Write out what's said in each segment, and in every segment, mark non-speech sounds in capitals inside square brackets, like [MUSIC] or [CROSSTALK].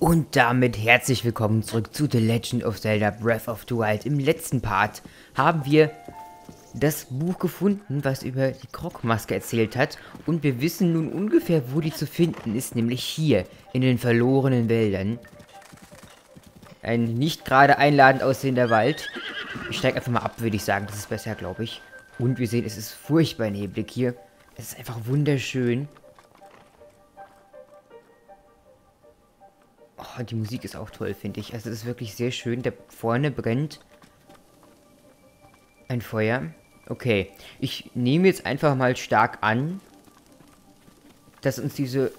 Und damit herzlich willkommen zurück zu The Legend of Zelda Breath of the Wild. Im letzten Part haben wir das Buch gefunden, was über die Krogmaske erzählt hat. Und wir wissen nun ungefähr, wo die zu finden ist, nämlich hier, in den verlorenen Wäldern. Ein nicht gerade einladend aussehender Wald. Ich steige einfach mal ab, würde ich sagen. Das ist besser, glaube ich. Und wir sehen, es ist furchtbar neblig hier. Es ist einfach wunderschön. Oh, die Musik ist auch toll, finde ich. Also das ist wirklich sehr schön. Da vorne brennt ein Feuer. Okay, ich nehme jetzt einfach mal stark an, dass uns diese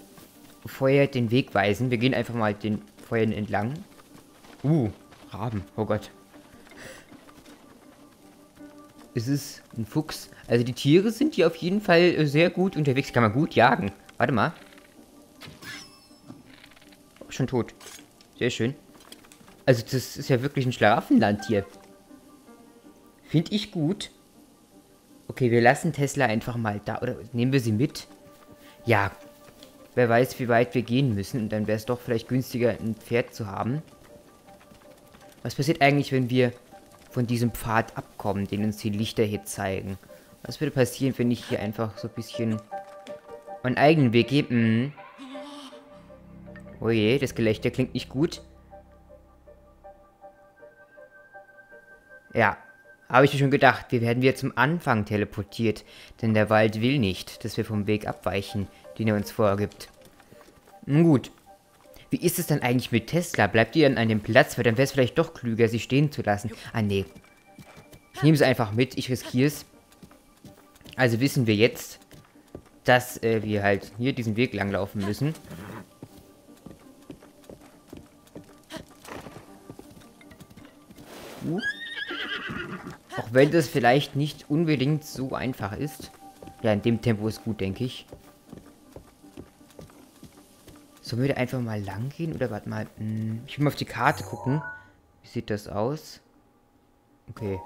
Feuer den Weg weisen. Wir gehen einfach mal den Feuern entlang. Uh, Raben. Oh Gott. Es ist ein Fuchs. Also die Tiere sind hier auf jeden Fall sehr gut unterwegs. Kann man gut jagen. Warte mal schon tot. Sehr schön. Also das ist ja wirklich ein Schlaraffenland hier. Finde ich gut. Okay, wir lassen Tesla einfach mal da. Oder nehmen wir sie mit? Ja. Wer weiß, wie weit wir gehen müssen. Und dann wäre es doch vielleicht günstiger, ein Pferd zu haben. Was passiert eigentlich, wenn wir von diesem Pfad abkommen, den uns die Lichter hier zeigen? Was würde passieren, wenn ich hier einfach so ein bisschen meinen eigenen Weg gehe? Hm. Oh je, das Gelächter klingt nicht gut. Ja, habe ich mir schon gedacht, wir werden wieder zum Anfang teleportiert, denn der Wald will nicht, dass wir vom Weg abweichen, den er uns vorgibt. Nun gut. Wie ist es dann eigentlich mit Tesla? Bleibt ihr dann an dem Platz? Weil dann wäre es vielleicht doch klüger, sie stehen zu lassen. Ah, nee. Ich nehme sie einfach mit, ich riskiere es. Also wissen wir jetzt, dass äh, wir halt hier diesen Weg langlaufen müssen. Uh. Auch wenn das vielleicht nicht unbedingt so einfach ist. Ja, in dem Tempo ist gut, denke ich. Sollen wir da einfach mal lang gehen? Oder warte mal. Hm, ich will mal auf die Karte gucken. Wie sieht das aus? Okay.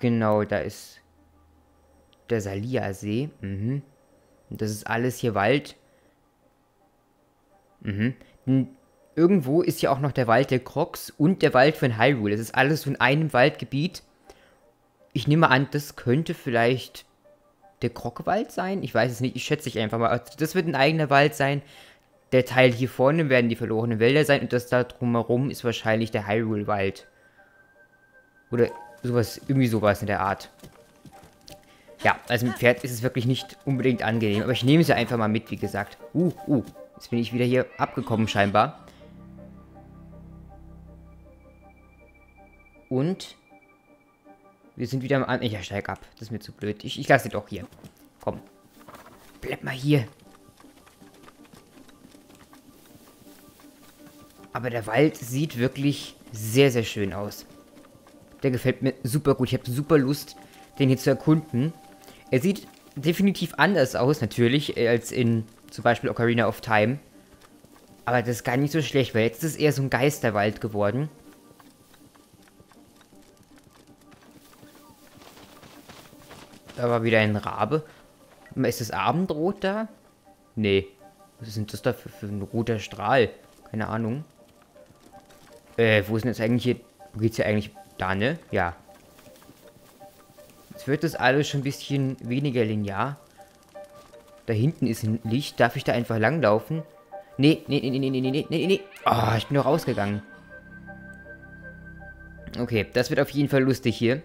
Genau, da ist der Salia-See. Mhm. Und das ist alles hier Wald. Mhm irgendwo ist ja auch noch der Wald der Crocs und der Wald von Hyrule. Das ist alles so in einem Waldgebiet. Ich nehme an, das könnte vielleicht der Krockwald sein. Ich weiß es nicht, ich schätze ich einfach mal. Also das wird ein eigener Wald sein. Der Teil hier vorne werden die verlorenen Wälder sein und das da drumherum ist wahrscheinlich der Hyrule-Wald. Oder sowas, irgendwie sowas in der Art. Ja, also mit Pferd ist es wirklich nicht unbedingt angenehm. Aber ich nehme sie einfach mal mit, wie gesagt. Uh, uh, jetzt bin ich wieder hier abgekommen scheinbar. Und wir sind wieder am... An ja, steig ab. Das ist mir zu blöd. Ich, ich lasse doch hier. Komm. Bleib mal hier. Aber der Wald sieht wirklich sehr, sehr schön aus. Der gefällt mir super gut. Ich habe super Lust, den hier zu erkunden. Er sieht definitiv anders aus, natürlich, als in zum Beispiel Ocarina of Time. Aber das ist gar nicht so schlecht, weil jetzt ist es eher so ein Geisterwald geworden. Da war wieder ein Rabe. Ist das Abendrot da? Nee. Was ist denn das da für, für ein roter Strahl? Keine Ahnung. Äh, wo ist denn jetzt eigentlich hier... Wo geht's hier eigentlich... Da, ne? Ja. Jetzt wird das alles schon ein bisschen weniger linear. Da hinten ist ein Licht. Darf ich da einfach langlaufen? Nee, nee, nee, nee, nee, nee, nee, nee, nee. Oh, ich bin doch rausgegangen. Okay, das wird auf jeden Fall lustig hier.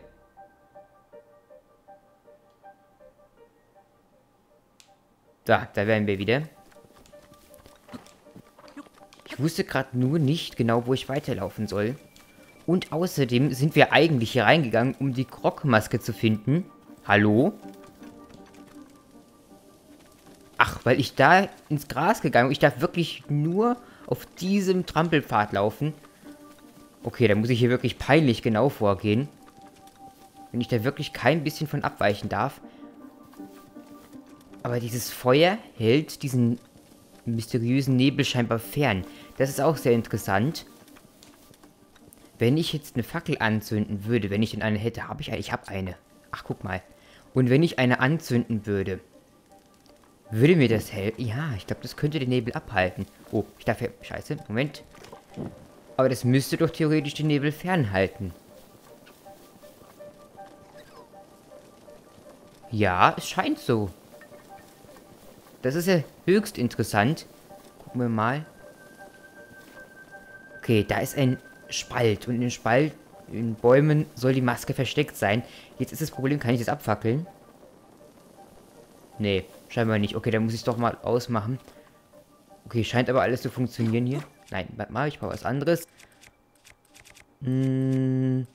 Da, da wären wir wieder. Ich wusste gerade nur nicht genau, wo ich weiterlaufen soll. Und außerdem sind wir eigentlich hier reingegangen, um die Krogmaske zu finden. Hallo? Ach, weil ich da ins Gras gegangen bin. Ich darf wirklich nur auf diesem Trampelpfad laufen. Okay, da muss ich hier wirklich peinlich genau vorgehen. Wenn ich da wirklich kein bisschen von abweichen darf. Aber dieses Feuer hält diesen mysteriösen Nebel scheinbar fern. Das ist auch sehr interessant. Wenn ich jetzt eine Fackel anzünden würde, wenn ich denn eine hätte, habe ich eine? Ich habe eine. Ach, guck mal. Und wenn ich eine anzünden würde, Würde mir das helfen? Ja, ich glaube, das könnte den Nebel abhalten. Oh, ich darf ja... Scheiße, Moment. Aber das müsste doch theoretisch den Nebel fernhalten. Ja, es scheint so. Das ist ja höchst interessant. Gucken wir mal. Okay, da ist ein Spalt. Und in den Spalt, in Bäumen soll die Maske versteckt sein. Jetzt ist das Problem, kann ich das abfackeln? Nee, scheinbar nicht. Okay, dann muss ich es doch mal ausmachen. Okay, scheint aber alles zu funktionieren hier. Nein, warte mal, ich brauche was anderes. Hm,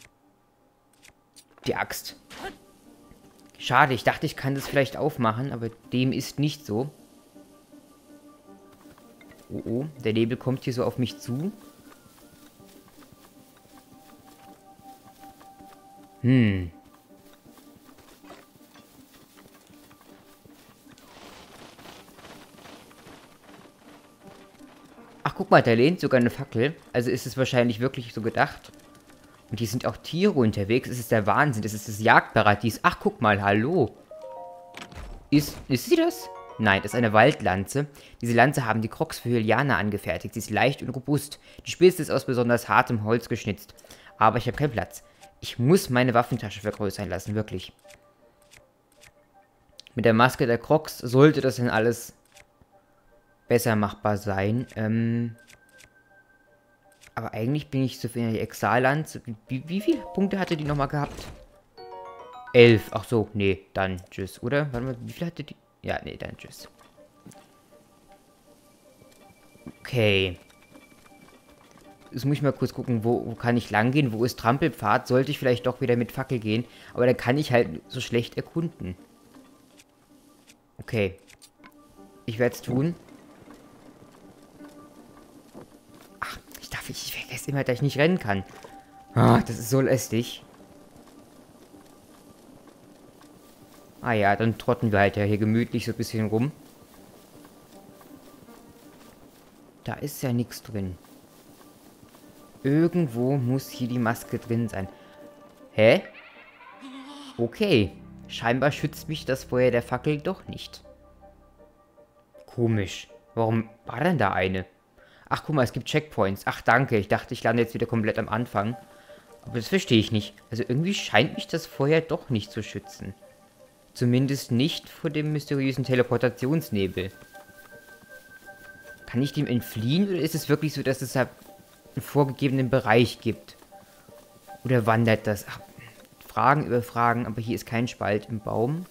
die Axt. Schade, ich dachte, ich kann das vielleicht aufmachen, aber dem ist nicht so. Oh, oh, der Nebel kommt hier so auf mich zu. Hm. Ach, guck mal, da lehnt sogar eine Fackel. Also ist es wahrscheinlich wirklich so gedacht. Und hier sind auch Tiere unterwegs. Es ist der Wahnsinn. Das ist das Jagdparadies. Ach, guck mal, hallo. Ist, ist sie das? Nein, das ist eine Waldlanze. Diese Lanze haben die Crocs für Hyliana angefertigt. Sie ist leicht und robust. Die Spitze ist aus besonders hartem Holz geschnitzt. Aber ich habe keinen Platz. Ich muss meine Waffentasche vergrößern lassen, wirklich. Mit der Maske der Crocs sollte das dann alles besser machbar sein. Ähm, aber eigentlich bin ich so für die Exallanz. Wie, wie viele Punkte hatte die nochmal gehabt? Elf. Ach so, nee, dann tschüss, oder? Warte mal, wie viel hatte die? Ja, nee, dann tschüss. Okay. Jetzt muss ich mal kurz gucken, wo, wo kann ich lang gehen? Wo ist Trampelpfad? Sollte ich vielleicht doch wieder mit Fackel gehen? Aber dann kann ich halt so schlecht erkunden. Okay. Ich werde es tun. Ich vergesse immer, dass ich nicht rennen kann. Ah, das ist so lästig. Ah ja, dann trotten wir halt ja hier gemütlich so ein bisschen rum. Da ist ja nichts drin. Irgendwo muss hier die Maske drin sein. Hä? Okay. Scheinbar schützt mich das Feuer der Fackel doch nicht. Komisch. Warum war denn da eine? Ach, guck mal, es gibt Checkpoints. Ach, danke. Ich dachte, ich lande jetzt wieder komplett am Anfang. Aber das verstehe ich nicht. Also irgendwie scheint mich das Feuer doch nicht zu schützen. Zumindest nicht vor dem mysteriösen Teleportationsnebel. Kann ich dem entfliehen oder ist es wirklich so, dass es einen vorgegebenen Bereich gibt. Oder wandert das? Ach, Fragen über Fragen, aber hier ist kein Spalt im Baum.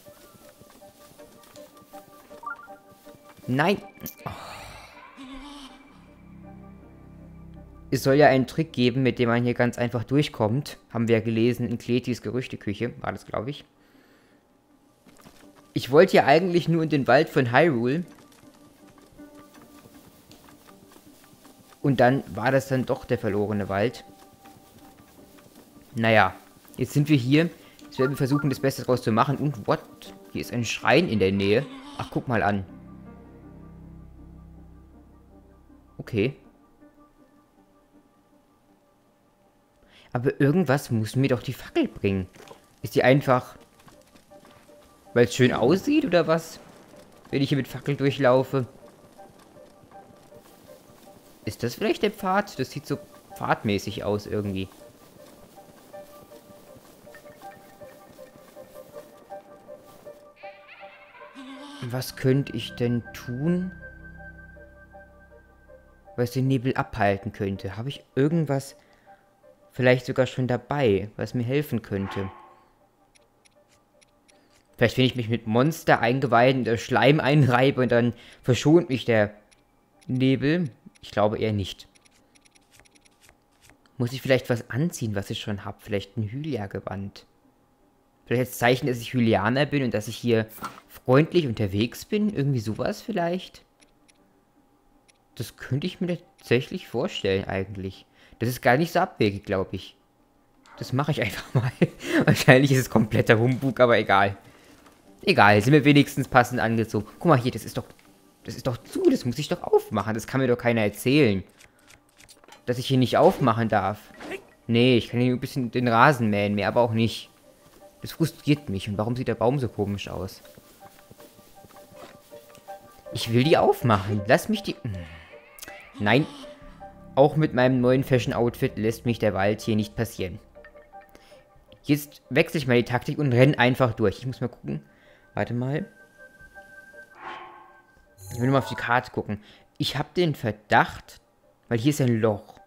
Nein. Oh. Es soll ja einen Trick geben, mit dem man hier ganz einfach durchkommt. Haben wir ja gelesen in Kletis Gerüchteküche, war das, glaube ich. Ich wollte ja eigentlich nur in den Wald von Hyrule. Und dann war das dann doch der verlorene Wald. Naja, jetzt sind wir hier. Jetzt werden wir versuchen, das Beste daraus zu machen. Und what? Hier ist ein Schrein in der Nähe. Ach, guck mal an. Okay. Aber irgendwas muss mir doch die Fackel bringen. Ist die einfach... Weil es schön aussieht, oder was? Wenn ich hier mit Fackel durchlaufe. Ist das vielleicht der Pfad? Das sieht so pfadmäßig aus irgendwie. Was könnte ich denn tun, was den Nebel abhalten könnte? Habe ich irgendwas vielleicht sogar schon dabei, was mir helfen könnte? Vielleicht, wenn ich mich mit Monster eingeweiden oder Schleim einreibe und dann verschont mich der Nebel. Ich glaube eher nicht. Muss ich vielleicht was anziehen, was ich schon habe? Vielleicht ein Hylia-Gewand. Vielleicht als Zeichen, dass ich Hylianer bin und dass ich hier freundlich unterwegs bin? Irgendwie sowas vielleicht? Das könnte ich mir tatsächlich vorstellen eigentlich. Das ist gar nicht so abwegig, glaube ich. Das mache ich einfach [LAUGHS] mal. Wahrscheinlich ist es kompletter Humbug, aber egal. Egal, sind wir wenigstens passend angezogen. Guck mal hier, das ist doch das ist doch zu, das muss ich doch aufmachen. Das kann mir doch keiner erzählen. Dass ich hier nicht aufmachen darf. Nee, ich kann hier ein bisschen den Rasen mähen, mehr aber auch nicht. Das frustriert mich. Und warum sieht der Baum so komisch aus? Ich will die aufmachen. Lass mich die... Nein. Auch mit meinem neuen Fashion-Outfit lässt mich der Wald hier nicht passieren. Jetzt wechsle ich mal die Taktik und renne einfach durch. Ich muss mal gucken. Warte mal. Ich will nur mal auf die Karte gucken. Ich habe den Verdacht, weil hier ist ein Loch.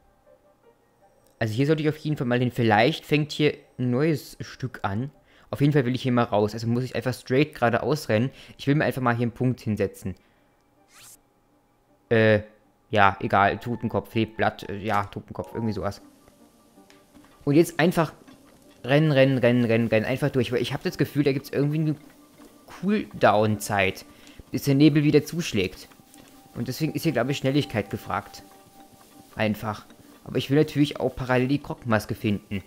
Also hier sollte ich auf jeden Fall mal den... Vielleicht fängt hier ein neues Stück an. Auf jeden Fall will ich hier mal raus. Also muss ich einfach straight geradeaus rennen. Ich will mir einfach mal hier einen Punkt hinsetzen. Äh, ja, egal. Totenkopf, Blatt, äh, ja, Totenkopf, irgendwie sowas. Und jetzt einfach rennen, rennen, rennen, rennen, rennen. Einfach durch. Weil ich habe das Gefühl, da gibt es irgendwie eine Cooldown-Zeit. Bis der Nebel wieder zuschlägt. Und deswegen ist hier, glaube ich, Schnelligkeit gefragt. Einfach. Aber ich will natürlich auch parallel die Krogmaske finden.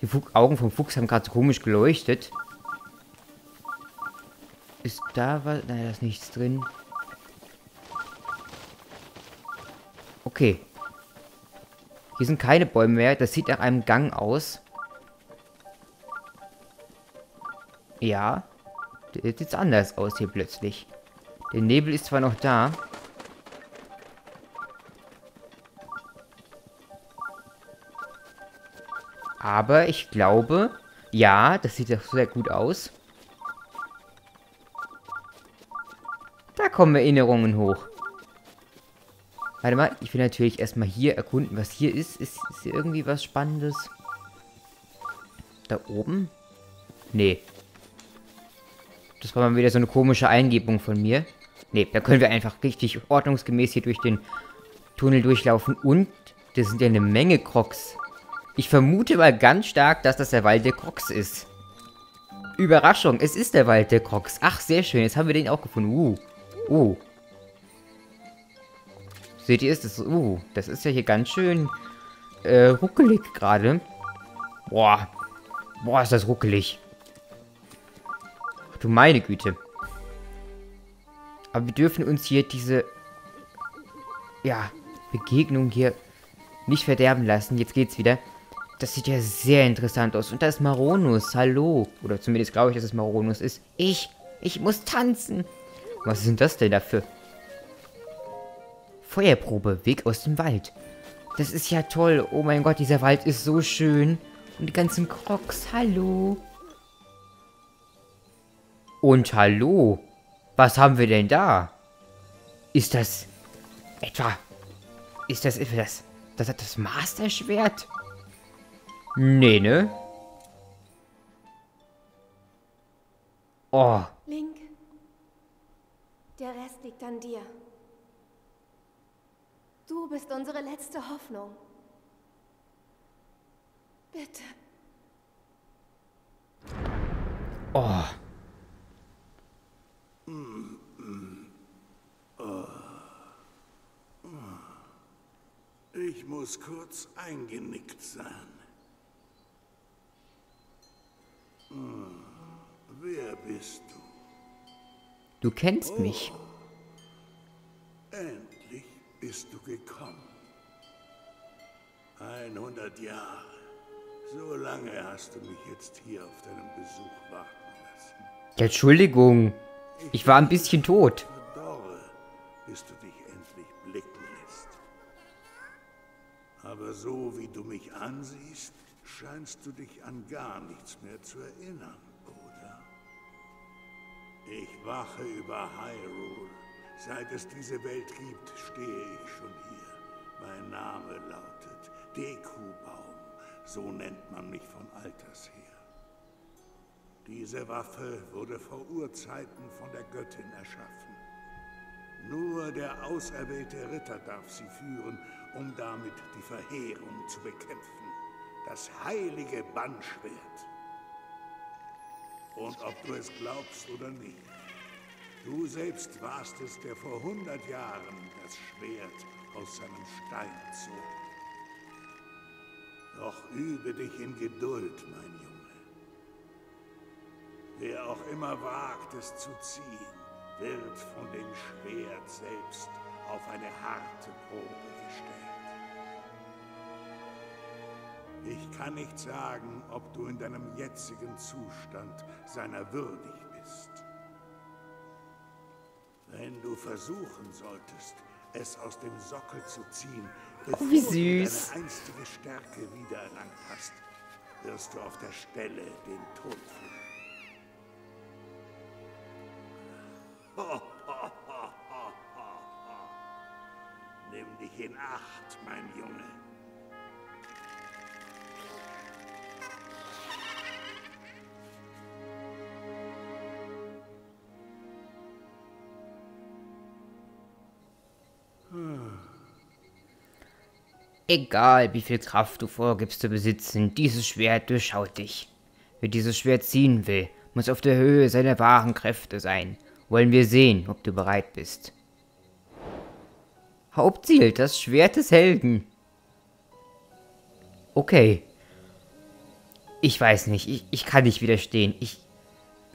Die Augen vom Fuchs haben gerade so komisch geleuchtet. Ist da was? Nein, da ist nichts drin. Okay. Hier sind keine Bäume mehr. Das sieht nach einem Gang aus. Ja. Das sieht anders aus hier plötzlich. Der Nebel ist zwar noch da. Aber ich glaube, ja, das sieht doch sehr gut aus. Kommen Erinnerungen hoch. Warte mal, ich will natürlich erstmal hier erkunden, was hier ist. Ist, ist hier irgendwie was Spannendes? Da oben? Nee. Das war mal wieder so eine komische Eingebung von mir. Nee, da können wir einfach richtig ordnungsgemäß hier durch den Tunnel durchlaufen. Und das sind ja eine Menge Crocs. Ich vermute mal ganz stark, dass das der Wald der Crocs ist. Überraschung, es ist der Wald der Crocs. Ach, sehr schön, jetzt haben wir den auch gefunden. Uh, uh. Seht ihr, ist das, uh, das ist ja hier ganz schön äh, ruckelig gerade. Boah, boah, ist das ruckelig. Ach, du meine Güte. Aber wir dürfen uns hier diese, ja, Begegnung hier nicht verderben lassen. Jetzt geht's wieder. Das sieht ja sehr interessant aus. Und da ist Maronus. Hallo. Oder zumindest glaube ich, dass es Maronus ist. Ich. Ich muss tanzen. Was sind das denn dafür? Feuerprobe. Weg aus dem Wald. Das ist ja toll. Oh mein Gott, dieser Wald ist so schön. Und die ganzen Crocs. Hallo. Und hallo. Was haben wir denn da? Ist das etwa... Ist das etwa das... Das hat das Master-Schwert? Nee, ne? Oh. Der Rest liegt an dir. Du bist unsere letzte Hoffnung. Bitte. Oh. Ich muss kurz eingenickt sein. Hm, wer bist du? Du kennst oh. mich. Endlich bist du gekommen. 100 Jahre. So lange hast du mich jetzt hier auf deinen Besuch warten lassen. Entschuldigung. Ich war ein bisschen tot. Bedauere, bis du dich endlich blicken lässt. Aber so wie du mich ansiehst, scheinst du dich an gar nichts mehr zu erinnern? Ich wache über Hyrule. Seit es diese Welt gibt, stehe ich schon hier. Mein Name lautet Dekubaum. So nennt man mich von alters her. Diese Waffe wurde vor Urzeiten von der Göttin erschaffen. Nur der auserwählte Ritter darf sie führen, um damit die Verheerung zu bekämpfen das heilige Bannschwert. Und ob du es glaubst oder nicht, du selbst warst es, der vor hundert Jahren das Schwert aus seinem Stein zog. Doch übe dich in Geduld, mein Junge. Wer auch immer wagt, es zu ziehen, wird von dem Schwert selbst auf eine harte Probe gestellt. Ich kann nicht sagen, ob du in deinem jetzigen Zustand seiner würdig bist. Wenn du versuchen solltest, es aus dem Sockel zu ziehen, bevor Oh, wie du süß. deine einstige Stärke wiedererlangt hast, wirst du auf der Stelle den Tod finden. Nimm Egal, wie viel Kraft du vorgibst zu besitzen, dieses Schwert durchschaut dich. Wer dieses Schwert ziehen will, muss auf der Höhe seiner wahren Kräfte sein. Wollen wir sehen, ob du bereit bist. Hauptziel, das Schwert des Helden. Okay. Ich weiß nicht, ich, ich kann nicht widerstehen. Ich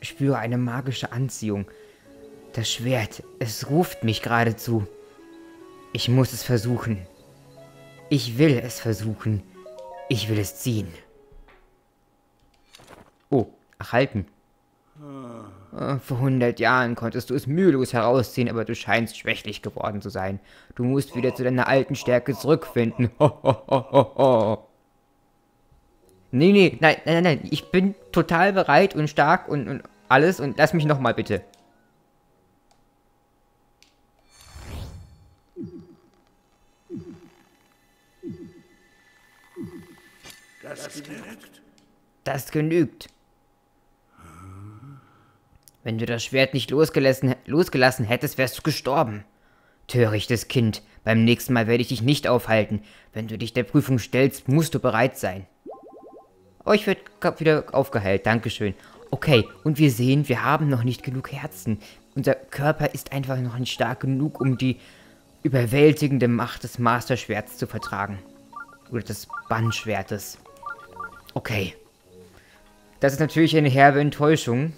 spüre eine magische Anziehung. Das Schwert, es ruft mich geradezu. Ich muss es versuchen. Ich will es versuchen. Ich will es ziehen. Oh, ach halten. Äh, Vor hundert Jahren konntest du es mühelos herausziehen, aber du scheinst schwächlich geworden zu sein. Du musst wieder zu deiner alten Stärke zurückfinden. Ho, ho, ho, ho. Nee, nee, nein, nein, nein, nein. Ich bin total bereit und stark und, und alles und lass mich nochmal bitte. Das genügt. Das genügt. Wenn du das Schwert nicht losgelassen, losgelassen hättest, wärst du gestorben. Törichtes Kind, beim nächsten Mal werde ich dich nicht aufhalten. Wenn du dich der Prüfung stellst, musst du bereit sein. Oh, ich werde wieder aufgeheilt, Dankeschön. Okay, und wir sehen, wir haben noch nicht genug Herzen. Unser Körper ist einfach noch nicht stark genug, um die überwältigende Macht des Masterschwerts zu vertragen. Oder des Bannschwertes. Okay. Das ist natürlich eine herbe Enttäuschung,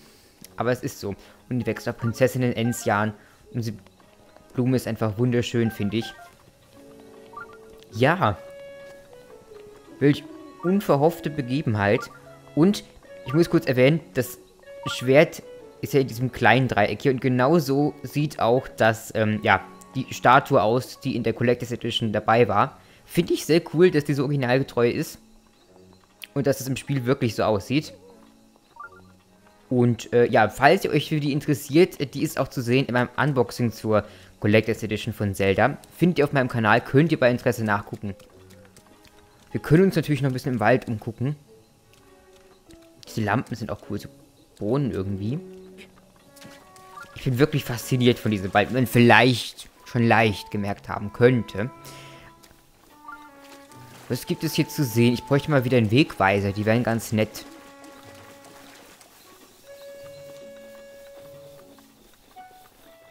aber es ist so. Und die wächst auf Prinzessin in Enzian. Und die Blume ist einfach wunderschön, finde ich. Ja. Welch unverhoffte Begebenheit. Und ich muss kurz erwähnen, das Schwert ist ja in diesem kleinen Dreieck hier. Und genau so sieht auch das, ähm, ja, die Statue aus, die in der Collectors Edition dabei war. Finde ich sehr cool, dass die so originalgetreu ist. Und dass es im Spiel wirklich so aussieht. Und äh, ja, falls ihr euch für die interessiert, äh, die ist auch zu sehen in meinem Unboxing zur Collectors Edition von Zelda. Findet ihr auf meinem Kanal, könnt ihr bei Interesse nachgucken. Wir können uns natürlich noch ein bisschen im Wald umgucken. Diese Lampen sind auch cool, so Bohnen irgendwie. Ich bin wirklich fasziniert von diesem Wald, wie man vielleicht schon leicht gemerkt haben könnte. Was gibt es hier zu sehen? Ich bräuchte mal wieder einen Wegweiser, die wären ganz nett.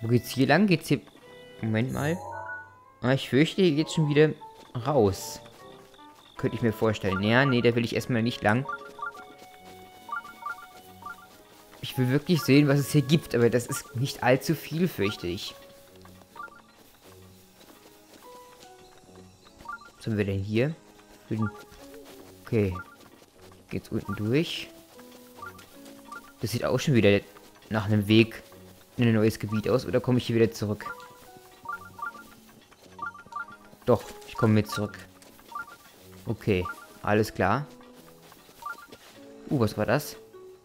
Wo geht's hier lang? Geht's hier... Moment mal. Ah, ich fürchte, hier geht's schon wieder raus. Könnte ich mir vorstellen. Ja, nee, da will ich erstmal nicht lang. Ich will wirklich sehen, was es hier gibt, aber das ist nicht allzu viel, fürchte ich. Was haben wir denn hier? Okay. Geht's unten durch. Das sieht auch schon wieder nach einem Weg in ein neues Gebiet aus. Oder komme ich hier wieder zurück? Doch, ich komme mit zurück. Okay, alles klar. Uh, was war das?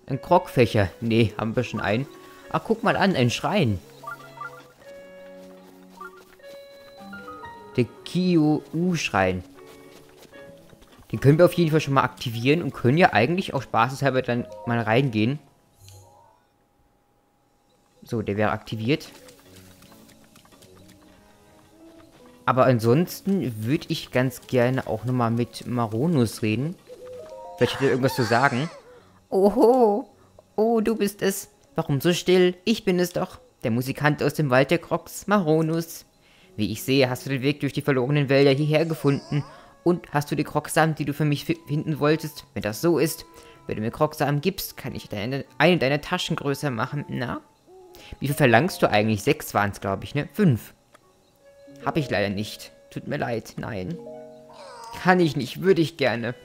Ein Krogfächer. Nee, haben wir schon einen. Ach, guck mal an, ein Schrein. Der Kyo-U-Schrein. Den können wir auf jeden Fall schon mal aktivieren und können ja eigentlich auch spaßeshalber dann mal reingehen. So, der wäre aktiviert. Aber ansonsten würde ich ganz gerne auch nochmal mit Maronus reden. Vielleicht hat er irgendwas zu sagen. Oho, oh, du bist es. Warum so still? Ich bin es doch. Der Musikant aus dem Wald der Crocs, Maronus. Wie ich sehe, hast du den Weg durch die verlorenen Wälder hierher gefunden. Und hast du die Krogsamen, die du für mich finden wolltest? Wenn das so ist, wenn du mir Krogsamen gibst, kann ich deine, eine deiner Taschen größer machen. Na? Wie viel verlangst du eigentlich? Sechs waren es, glaube ich, ne? Fünf. Hab ich leider nicht. Tut mir leid, nein. Kann ich nicht, würde ich gerne.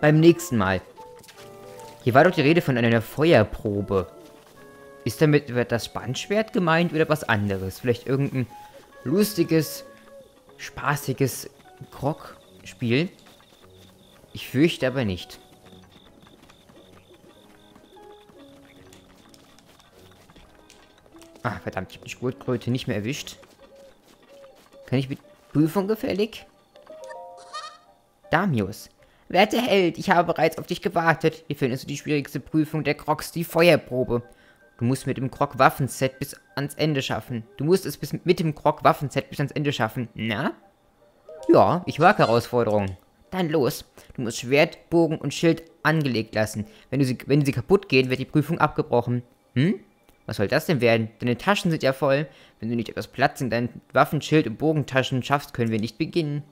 beim nächsten Mal. Hier war doch die Rede von einer Feuerprobe. Ist damit das Spannschwert gemeint oder was anderes? Vielleicht irgendein lustiges, spaßiges Krog-Spiel? Ich fürchte aber nicht. Ah, verdammt, ich habe die Spurtkröte nicht mehr erwischt. Kann ich mit Prüfung gefällig? Damius. Werte Held, ich habe bereits auf dich gewartet. Hier findest du die schwierigste Prüfung der Crocs, die Feuerprobe. Du musst mit dem Krog Waffenset bis ans Ende schaffen. Du musst es bis mit dem Krog Waffenset bis ans Ende schaffen. Na? Ja, ich mag Herausforderungen. Dann los. Du musst Schwert, Bogen und Schild angelegt lassen. Wenn, du sie, wenn sie kaputt gehen, wird die Prüfung abgebrochen. Hm? Was soll das denn werden? Deine Taschen sind ja voll. Wenn du nicht etwas Platz in deinen Waffen, Schild und Bogentaschen schaffst, können wir nicht beginnen.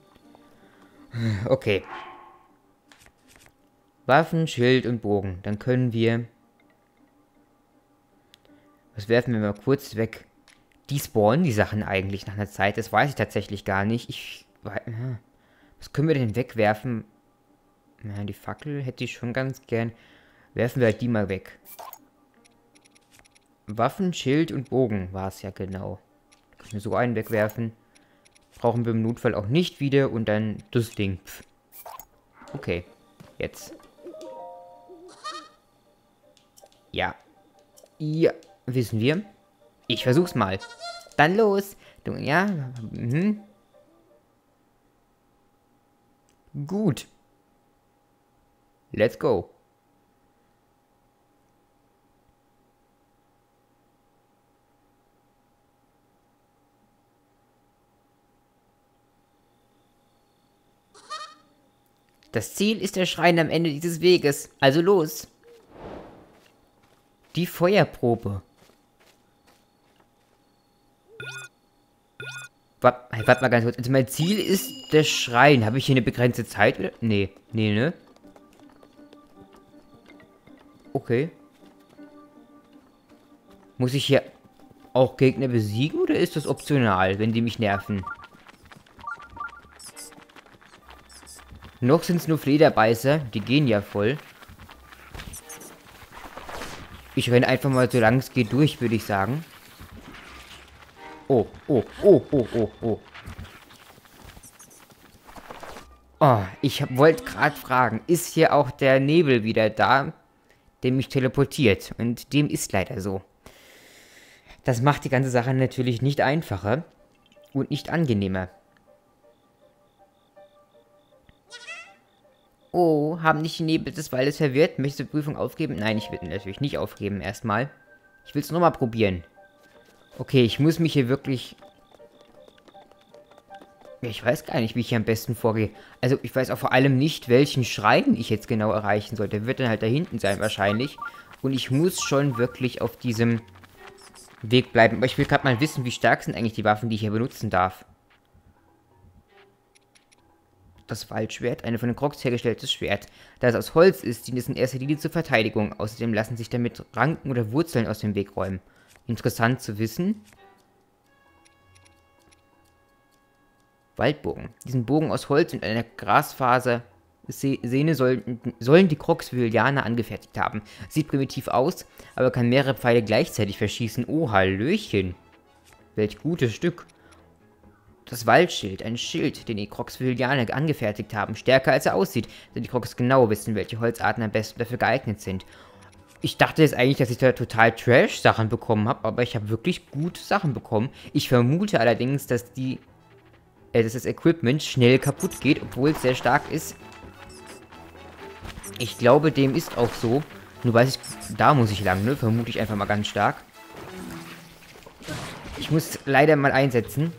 Okay. Waffen, Schild und Bogen. Dann können wir... Was werfen wir mal kurz weg? Die spawnen die Sachen eigentlich nach einer Zeit. Das weiß ich tatsächlich gar nicht. Ich... Was können wir denn wegwerfen? Na, die Fackel hätte ich schon ganz gern. Werfen wir halt die mal weg. Waffen, Schild und Bogen war es ja genau. Können wir so einen wegwerfen. Brauchen wir im Notfall auch nicht wieder und dann das Ding. Pff. Okay, jetzt. Ja. Ja, wissen wir. Ich versuch's mal. Dann los. Du, ja, mhm. Gut. Let's go. Das Ziel ist der Schrein am Ende dieses Weges. Also los. Die Feuerprobe. Warte wart mal ganz kurz. Also mein Ziel ist der Schrein. Habe ich hier eine begrenzte Zeit? Oder? Nee. Nee, ne? Okay. Muss ich hier auch Gegner besiegen oder ist das optional, wenn die mich nerven? Noch sind es nur Flederbeißer. Die gehen ja voll. Ich renne einfach mal so lang es geht durch, würde ich sagen. Oh, oh, oh, oh, oh, oh. Oh, ich wollte gerade fragen, ist hier auch der Nebel wieder da, der mich teleportiert? Und dem ist leider so. Das macht die ganze Sache natürlich nicht einfacher und nicht angenehmer. Oh, haben dich die Nebel des Waldes verwirrt? Möchtest du die Prüfung aufgeben? Nein, ich will natürlich nicht aufgeben erstmal. Ich will es nochmal probieren. Okay, ich muss mich hier wirklich... Ich weiß gar nicht, wie ich hier am besten vorgehe. Also, ich weiß auch vor allem nicht, welchen Schrein ich jetzt genau erreichen soll. Der wird dann halt da hinten sein wahrscheinlich. Und ich muss schon wirklich auf diesem Weg bleiben. Aber ich will gerade mal wissen, wie stark sind eigentlich die Waffen, die ich hier benutzen darf das Waldschwert, ein von den Crocs hergestelltes Schwert. Da es aus Holz ist, dient es in erster Linie zur Verteidigung. Außerdem lassen sich damit Ranken oder Wurzeln aus dem Weg räumen. Interessant zu wissen. Waldbogen. Diesen Bogen aus Holz und einer Grasfaser Sehne sollen, sollen die Crocs Vilianer angefertigt haben. Sieht primitiv aus, aber kann mehrere Pfeile gleichzeitig verschießen. Oh, Hallöchen. Welch gutes Stück. Das Waldschild, ein Schild, den die Croxvillianer angefertigt haben, stärker als er aussieht, denn die Crocs genau wissen, welche Holzarten am besten dafür geeignet sind. Ich dachte jetzt eigentlich, dass ich da total Trash-Sachen bekommen habe, aber ich habe wirklich gute Sachen bekommen. Ich vermute allerdings, dass die, äh, dass das Equipment schnell kaputt geht, obwohl es sehr stark ist. Ich glaube, dem ist auch so. Nur weiß ich, da muss ich lang, ne? Vermute ich einfach mal ganz stark. Ich muss leider mal einsetzen.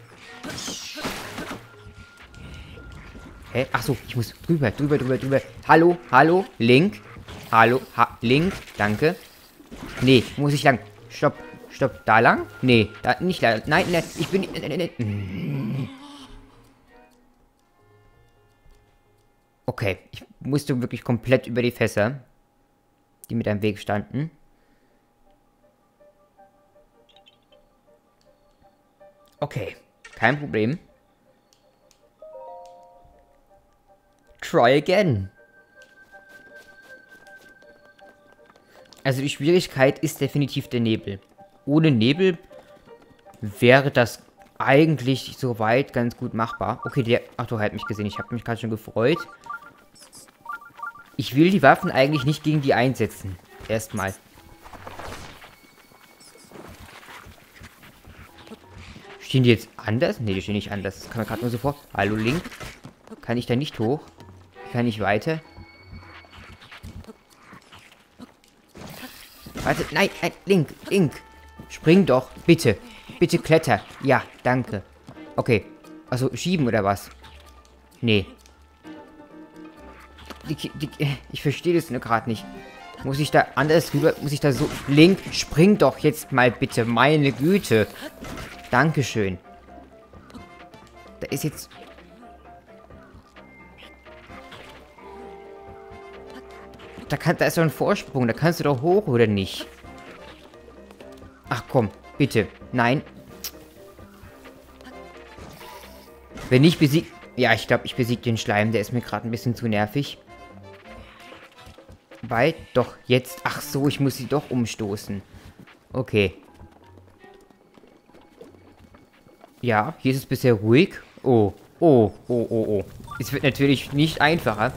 Hä? Achso, ich muss drüber, drüber, drüber, drüber. Hallo, hallo, Link. Hallo, ha Link, danke. Nee, muss ich lang. Stopp, stopp, da lang? Nee, da nicht da. Nein, nein, ich bin... Äh, äh, äh. Okay, ich musste wirklich komplett über die Fässer, die mit am Weg standen. Okay, kein Problem. Try again. Also die Schwierigkeit ist definitiv der Nebel. Ohne Nebel wäre das eigentlich soweit ganz gut machbar. Okay, der... Ach, du hat mich gesehen. Ich habe mich gerade schon gefreut. Ich will die Waffen eigentlich nicht gegen die einsetzen. Erstmal. Stehen die jetzt anders? Ne, die stehen nicht anders. Das kann man gerade nur so vor. Hallo, Link. Kann ich da nicht hoch? Kann ich weiter? Warte, nein, nein, Link, Link. Spring doch, bitte. Bitte kletter. Ja, danke. Okay. Also schieben oder was? Nee. Die, die, ich verstehe das nur gerade nicht. Muss ich da anders rüber? Muss ich da so... Link, spring doch jetzt mal bitte. Meine Güte. Dankeschön. Da ist jetzt... Da, kann, da ist doch ein Vorsprung. Da kannst du doch hoch, oder nicht? Ach komm, bitte. Nein. Wenn ich besiegt... Ja, ich glaube, ich besiege den Schleim. Der ist mir gerade ein bisschen zu nervig. Weil, doch, jetzt... Ach so, ich muss sie doch umstoßen. Okay. Ja, hier ist es bisher ruhig. Oh, oh, oh, oh, oh. Es wird natürlich nicht einfacher.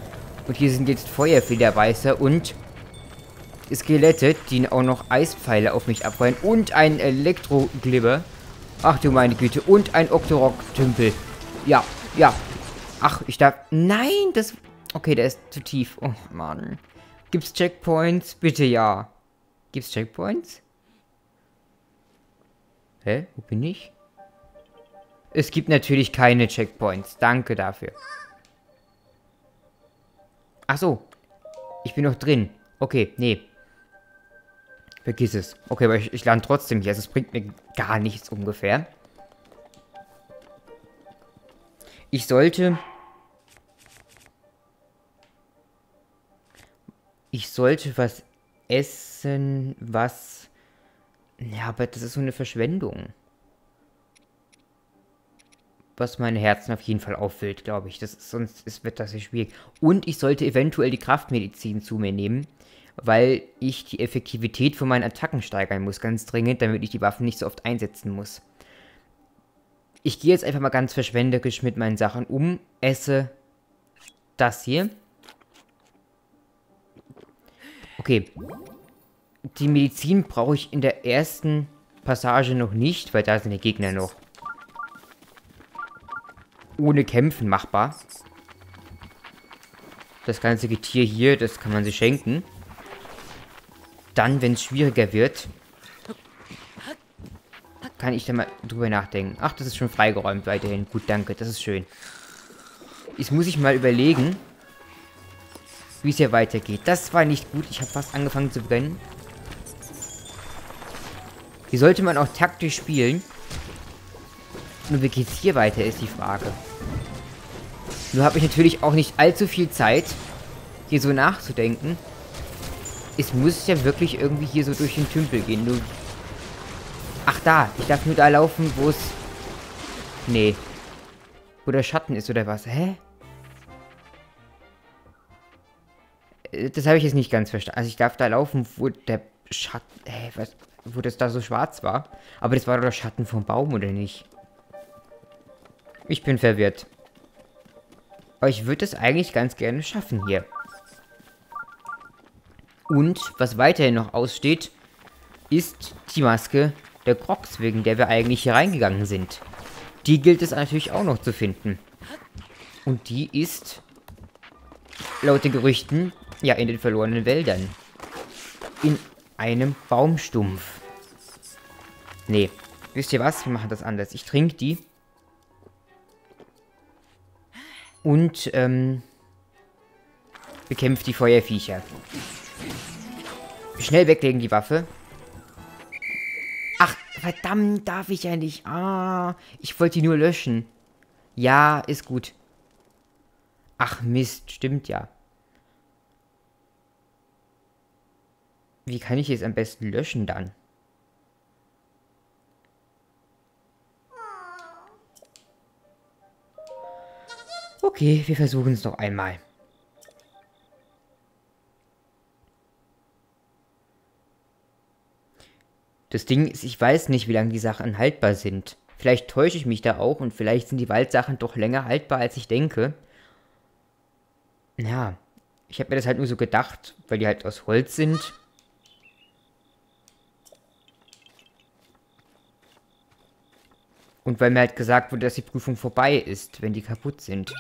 Und hier sind jetzt Feuerfederweißer und Skelette, die auch noch Eispfeile auf mich abfeuern. Und ein Elektroglibber. Ach du meine Güte. Und ein Octorok-Tümpel. Ja, ja. Ach, ich darf... Nein, das... Okay, der ist zu tief. Oh, Mann. Gibt's Checkpoints? Bitte ja. Gibt's Checkpoints? Hä? Wo bin ich? Es gibt natürlich keine Checkpoints. Danke dafür. Ach so. Ich bin noch drin. Okay, nee. Vergiss es. Okay, aber ich, ich lande trotzdem hier. Also es bringt mir gar nichts ungefähr. Ich sollte... Ich sollte was essen, was... Ja, aber das ist so eine Verschwendung. Was meine Herzen auf jeden Fall auffüllt, glaube ich. Das sonst ist, wird das sehr schwierig. Und ich sollte eventuell die Kraftmedizin zu mir nehmen weil ich die Effektivität von meinen Attacken steigern muss, ganz dringend, damit ich die Waffen nicht so oft einsetzen muss. Ich gehe jetzt einfach mal ganz verschwenderisch mit meinen Sachen um, esse das hier. Okay. Die Medizin brauche ich in der ersten Passage noch nicht, weil da sind die Gegner noch ohne Kämpfen machbar. Das ganze Getier hier, das kann man sich schenken. Dann, wenn es schwieriger wird, kann ich da mal drüber nachdenken. Ach, das ist schon freigeräumt weiterhin. Gut, danke, das ist schön. Jetzt muss ich mal überlegen, wie es hier weitergeht. Das war nicht gut. Ich habe fast angefangen zu brennen. Hier sollte man auch taktisch spielen. Nur wie geht es hier weiter, ist die Frage. Nur habe ich natürlich auch nicht allzu viel Zeit, hier so nachzudenken. Es muss ja wirklich irgendwie hier so durch den Tümpel gehen. Nur Ach, da. Ich darf nur da laufen, wo es... Nee. Wo der Schatten ist, oder was? Hä? Äh, das habe ich jetzt nicht ganz verstanden. Also ich darf da laufen, wo der Schatten... Hä, was? Wo das da so schwarz war. Aber das war doch der Schatten vom Baum, oder nicht? Ich bin verwirrt. Aber ich würde es eigentlich ganz gerne schaffen hier. Und was weiterhin noch aussteht, ist die Maske der Crocs, wegen der wir eigentlich hier reingegangen sind. Die gilt es natürlich auch noch zu finden. Und die ist, laut den Gerüchten, ja, in den verlorenen Wäldern. In einem Baumstumpf. Nee, wisst ihr was? Wir machen das anders. Ich trinke die. Und, ähm, bekämpft die Feuerviecher. Schnell weglegen die Waffe. Ach, verdammt, darf ich ja nicht. Ah, ich wollte die nur löschen. Ja, ist gut. Ach Mist, stimmt ja. Wie kann ich es am besten löschen dann? Okay, wir versuchen es noch einmal. Das Ding ist, ich weiß nicht, wie lange die Sachen haltbar sind. Vielleicht täusche ich mich da auch und vielleicht sind die Waldsachen doch länger haltbar, als ich denke. Ja, ich habe mir das halt nur so gedacht, weil die halt aus Holz sind. Und weil mir halt gesagt wurde, dass die Prüfung vorbei ist, wenn die kaputt sind.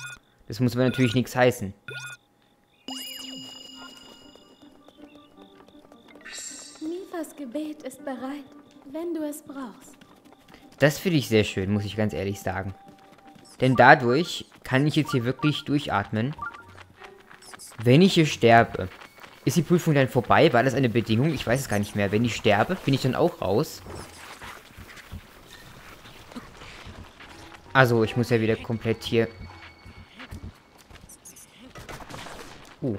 Das muss aber natürlich nichts heißen. Mifas Gebet ist bereit, wenn du es brauchst. Das finde ich sehr schön, muss ich ganz ehrlich sagen. Denn dadurch kann ich jetzt hier wirklich durchatmen. Wenn ich hier sterbe, ist die Prüfung dann vorbei? War das eine Bedingung? Ich weiß es gar nicht mehr. Wenn ich sterbe, bin ich dann auch raus? Also, ich muss ja wieder komplett hier... Uh.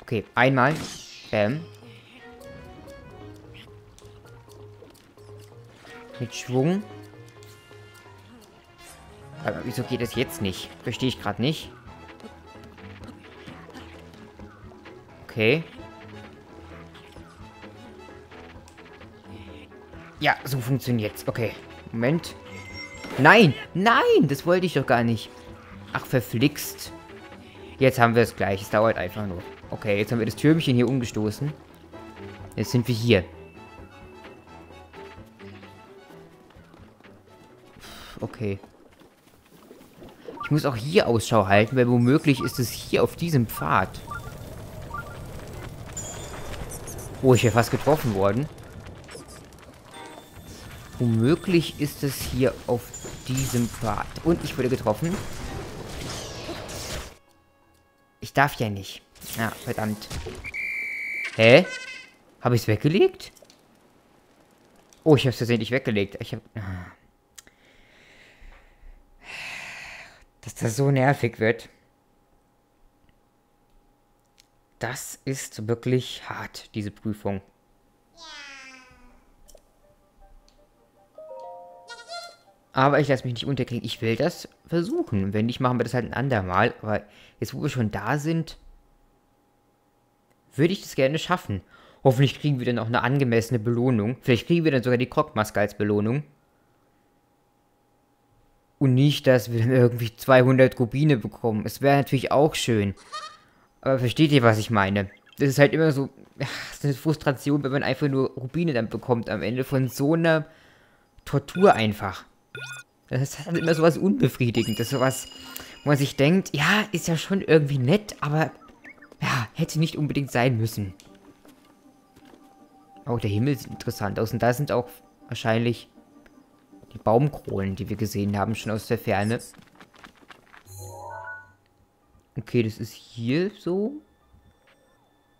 Okay, einmal. Ähm. Mit Schwung. Aber wieso geht das jetzt nicht? Verstehe ich gerade nicht. Okay. Ja, so funktioniert's. Okay. Moment. Nein! Nein! Das wollte ich doch gar nicht. Ach, verflixt. Jetzt haben wir es gleich. Es dauert einfach nur. Okay, jetzt haben wir das Türmchen hier umgestoßen. Jetzt sind wir hier. Okay. Ich muss auch hier Ausschau halten, weil womöglich ist es hier auf diesem Pfad. Oh, ich wäre fast getroffen worden. Womöglich ist es hier auf diesem Pfad. Und ich wurde getroffen. Ich darf ja nicht. Ja, verdammt. Hä? Habe ich es weggelegt? Oh, ich habe es tatsächlich weggelegt. Ich habe... Ah. Dass das so nervig wird. Das ist wirklich hart, diese Prüfung. Aber ich lasse mich nicht unterkriegen. Ich will das versuchen. Wenn nicht, machen wir das halt ein andermal. Aber jetzt, wo wir schon da sind, würde ich das gerne schaffen. Hoffentlich kriegen wir dann auch eine angemessene Belohnung. Vielleicht kriegen wir dann sogar die Krogmaske als Belohnung. Und nicht, dass wir dann irgendwie 200 Rubine bekommen. Es wäre natürlich auch schön. Aber versteht ihr, was ich meine? Das ist halt immer so, ach, eine Frustration, wenn man einfach nur Rubine dann bekommt am Ende von so einer Tortur einfach. Das ist halt immer sowas Unbefriedigendes, sowas, wo man sich denkt, ja, ist ja schon irgendwie nett, aber ja, hätte nicht unbedingt sein müssen. Oh, der Himmel sieht interessant aus. Und da sind auch wahrscheinlich die Baumkronen, die wir gesehen haben, schon aus der Ferne. Okay, das ist hier so.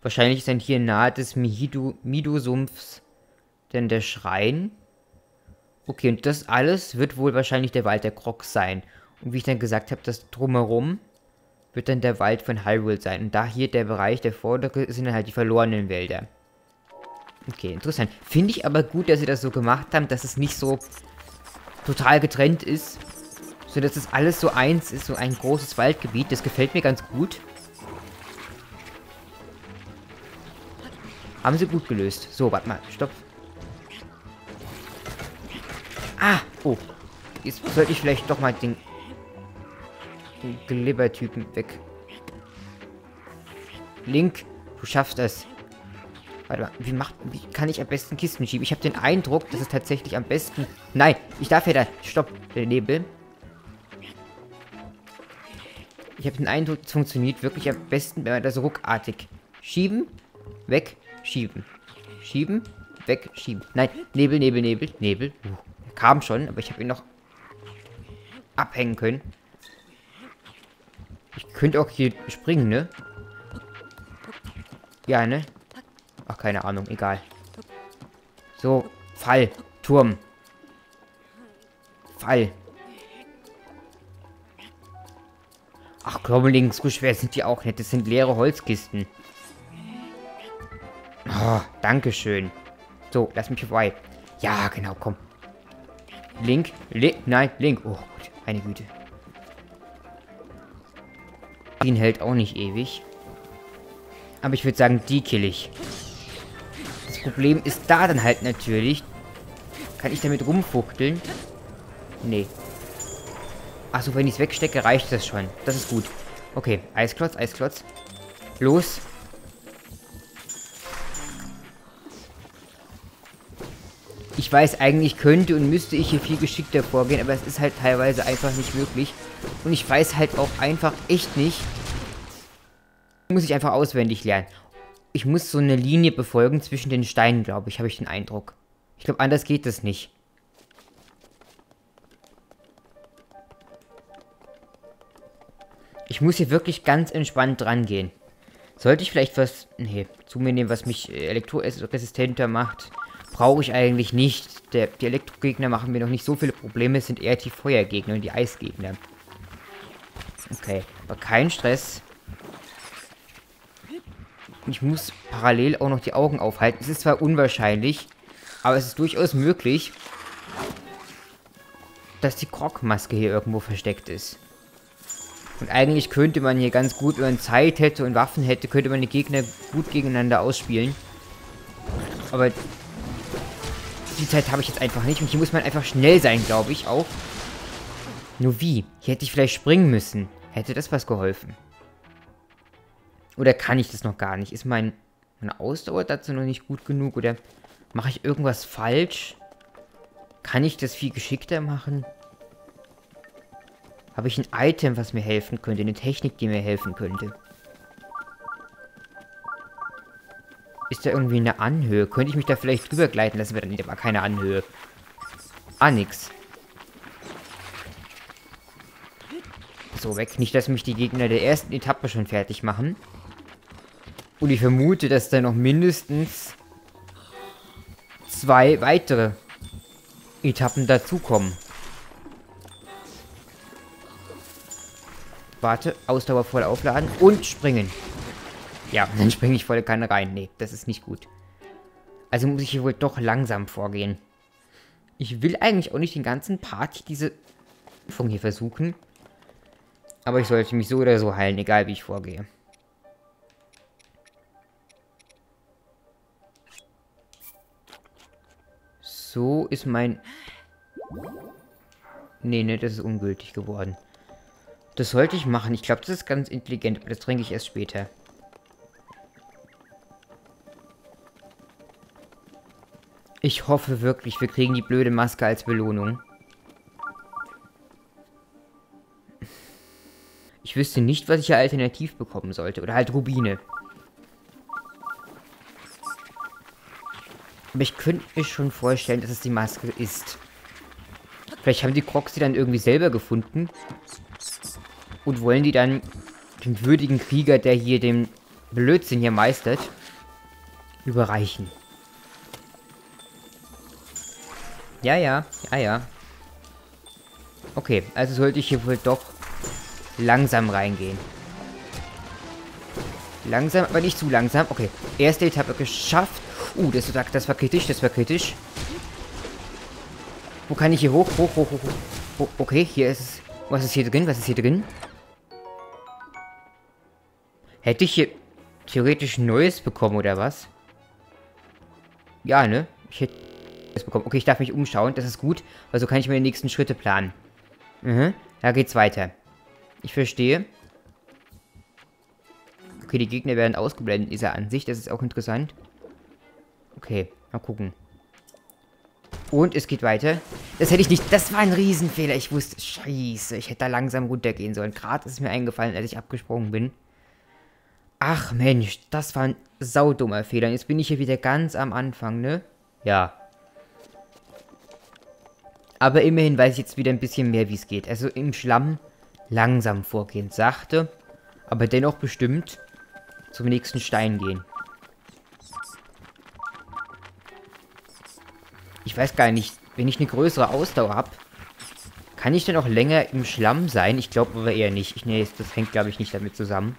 Wahrscheinlich ist dann hier nahe des Mido-Sumpfs denn der Schrein. Okay, und das alles wird wohl wahrscheinlich der Wald der Crocs sein. Und wie ich dann gesagt habe, das drumherum wird dann der Wald von Hyrule sein. Und da hier der Bereich, der vordere, sind dann halt die verlorenen Wälder. Okay, interessant. Finde ich aber gut, dass sie das so gemacht haben, dass es nicht so total getrennt ist, so dass es alles so eins ist, so ein großes Waldgebiet. Das gefällt mir ganz gut. Haben sie gut gelöst. So, warte mal. Stopp. Ah, oh. Jetzt sollte ich vielleicht doch mal den, den Glibber-Typen weg. Link, du schaffst es. Warte mal, wie, macht, wie kann ich am besten Kisten schieben? Ich habe den Eindruck, dass es tatsächlich am besten... Nein, ich darf ja da... Stopp, der Nebel. Ich habe den Eindruck, es funktioniert wirklich am besten, wenn man das ruckartig schieben, weg, schieben. Schieben, weg, schieben. Nein, Nebel, Nebel, Nebel, Nebel. Uh, kam schon, aber ich habe ihn noch abhängen können. Ich könnte auch hier springen, ne? Ja, ne? Ach, keine Ahnung, egal. So, Fall, Turm. Fall. Ach, Klobbelingen, so schwer sind die auch nicht. Das sind leere Holzkisten. Oh, Dankeschön. So, lass mich vorbei. Ja, genau, komm. Link, Link, nein, Link. Oh, gut, eine Güte. Den hält auch nicht ewig. Aber ich würde sagen, die kill ich. Problem ist da dann halt natürlich, kann ich damit rumfuchteln? Nee. Achso, wenn ich es wegstecke, reicht das schon. Das ist gut. Okay, Eisklotz, Eisklotz. Los. Ich weiß, eigentlich könnte und müsste ich hier viel geschickter vorgehen, aber es ist halt teilweise einfach nicht möglich. Und ich weiß halt auch einfach echt nicht. Muss ich einfach auswendig lernen. Ich muss so eine Linie befolgen zwischen den Steinen, glaube ich, habe ich den Eindruck. Ich glaube, anders geht das nicht. Ich muss hier wirklich ganz entspannt dran gehen. Sollte ich vielleicht was, nee, zu mir nehmen, was mich elektroresistenter macht? Brauche ich eigentlich nicht. Der, die Elektrogegner machen mir noch nicht so viele Probleme. Es sind eher die Feuergegner und die Eisgegner. Okay, aber kein Stress. Ich muss parallel auch noch die Augen aufhalten. Es ist zwar unwahrscheinlich, aber es ist durchaus möglich, dass die Krogmaske hier irgendwo versteckt ist. Und eigentlich könnte man hier ganz gut, wenn man Zeit hätte und Waffen hätte, könnte man die Gegner gut gegeneinander ausspielen. Aber die Zeit habe ich jetzt einfach nicht. Und hier muss man einfach schnell sein, glaube ich, auch. Nur wie? Hier hätte ich vielleicht springen müssen. Hätte das was geholfen? Oder kann ich das noch gar nicht? Ist mein, meine Ausdauer dazu noch nicht gut genug? Oder mache ich irgendwas falsch? Kann ich das viel geschickter machen? Habe ich ein Item, was mir helfen könnte? Eine Technik, die mir helfen könnte? Ist da irgendwie eine Anhöhe? Könnte ich mich da vielleicht drüber gleiten lassen? Wäre dann aber keine Anhöhe. Ah, nix. So, weg. Nicht, dass mich die Gegner der ersten Etappe schon fertig machen. Und ich vermute, dass da noch mindestens zwei weitere Etappen dazukommen. Warte, Ausdauer voll aufladen und springen. Ja, dann springe ich volle Kanne rein. Nee, das ist nicht gut. Also muss ich hier wohl doch langsam vorgehen. Ich will eigentlich auch nicht den ganzen Part diese Impfung hier versuchen. Aber ich sollte mich so oder so heilen, egal wie ich vorgehe. So ist mein... Nee, ne, das ist ungültig geworden. Das sollte ich machen. Ich glaube, das ist ganz intelligent, aber das trinke ich erst später. Ich hoffe wirklich, wir kriegen die blöde Maske als Belohnung. Ich wüsste nicht, was ich hier alternativ bekommen sollte. Oder halt Rubine. Aber ich könnte mir schon vorstellen, dass es die Maske ist. Vielleicht haben die Crocs sie dann irgendwie selber gefunden. Und wollen die dann den würdigen Krieger, der hier den Blödsinn hier meistert, überreichen. Ja, ja, ja, ja. Okay, also sollte ich hier wohl doch langsam reingehen. Langsam, aber nicht zu langsam. Okay, erste Etappe geschafft. Uh, das, das war kritisch, das war kritisch. Wo kann ich hier hoch? Hoch, hoch, hoch, hoch. Oh, okay, hier ist es. Was ist hier drin? Was ist hier drin? Hätte ich hier theoretisch Neues bekommen, oder was? Ja, ne? Ich hätte bekommen. Okay, ich darf mich umschauen. Das ist gut, weil so kann ich mir die nächsten Schritte planen. Mhm. Da geht's weiter. Ich verstehe. Okay, die Gegner werden ausgeblendet in dieser Ansicht. Das ist auch interessant. Okay, mal gucken. Und es geht weiter. Das hätte ich nicht... Das war ein Riesenfehler. Ich wusste... Scheiße, ich hätte da langsam runtergehen sollen. Gerade ist es mir eingefallen, als ich abgesprungen bin. Ach Mensch, das war ein saudummer Fehler. Jetzt bin ich hier wieder ganz am Anfang, ne? Ja. Aber immerhin weiß ich jetzt wieder ein bisschen mehr, wie es geht. Also im Schlamm langsam vorgehen, sachte, aber dennoch bestimmt zum nächsten Stein gehen. Ich weiß gar nicht, wenn ich eine größere Ausdauer habe, kann ich denn auch länger im Schlamm sein? Ich glaube aber eher nicht. Ich, nee, das hängt, glaube ich, nicht damit zusammen.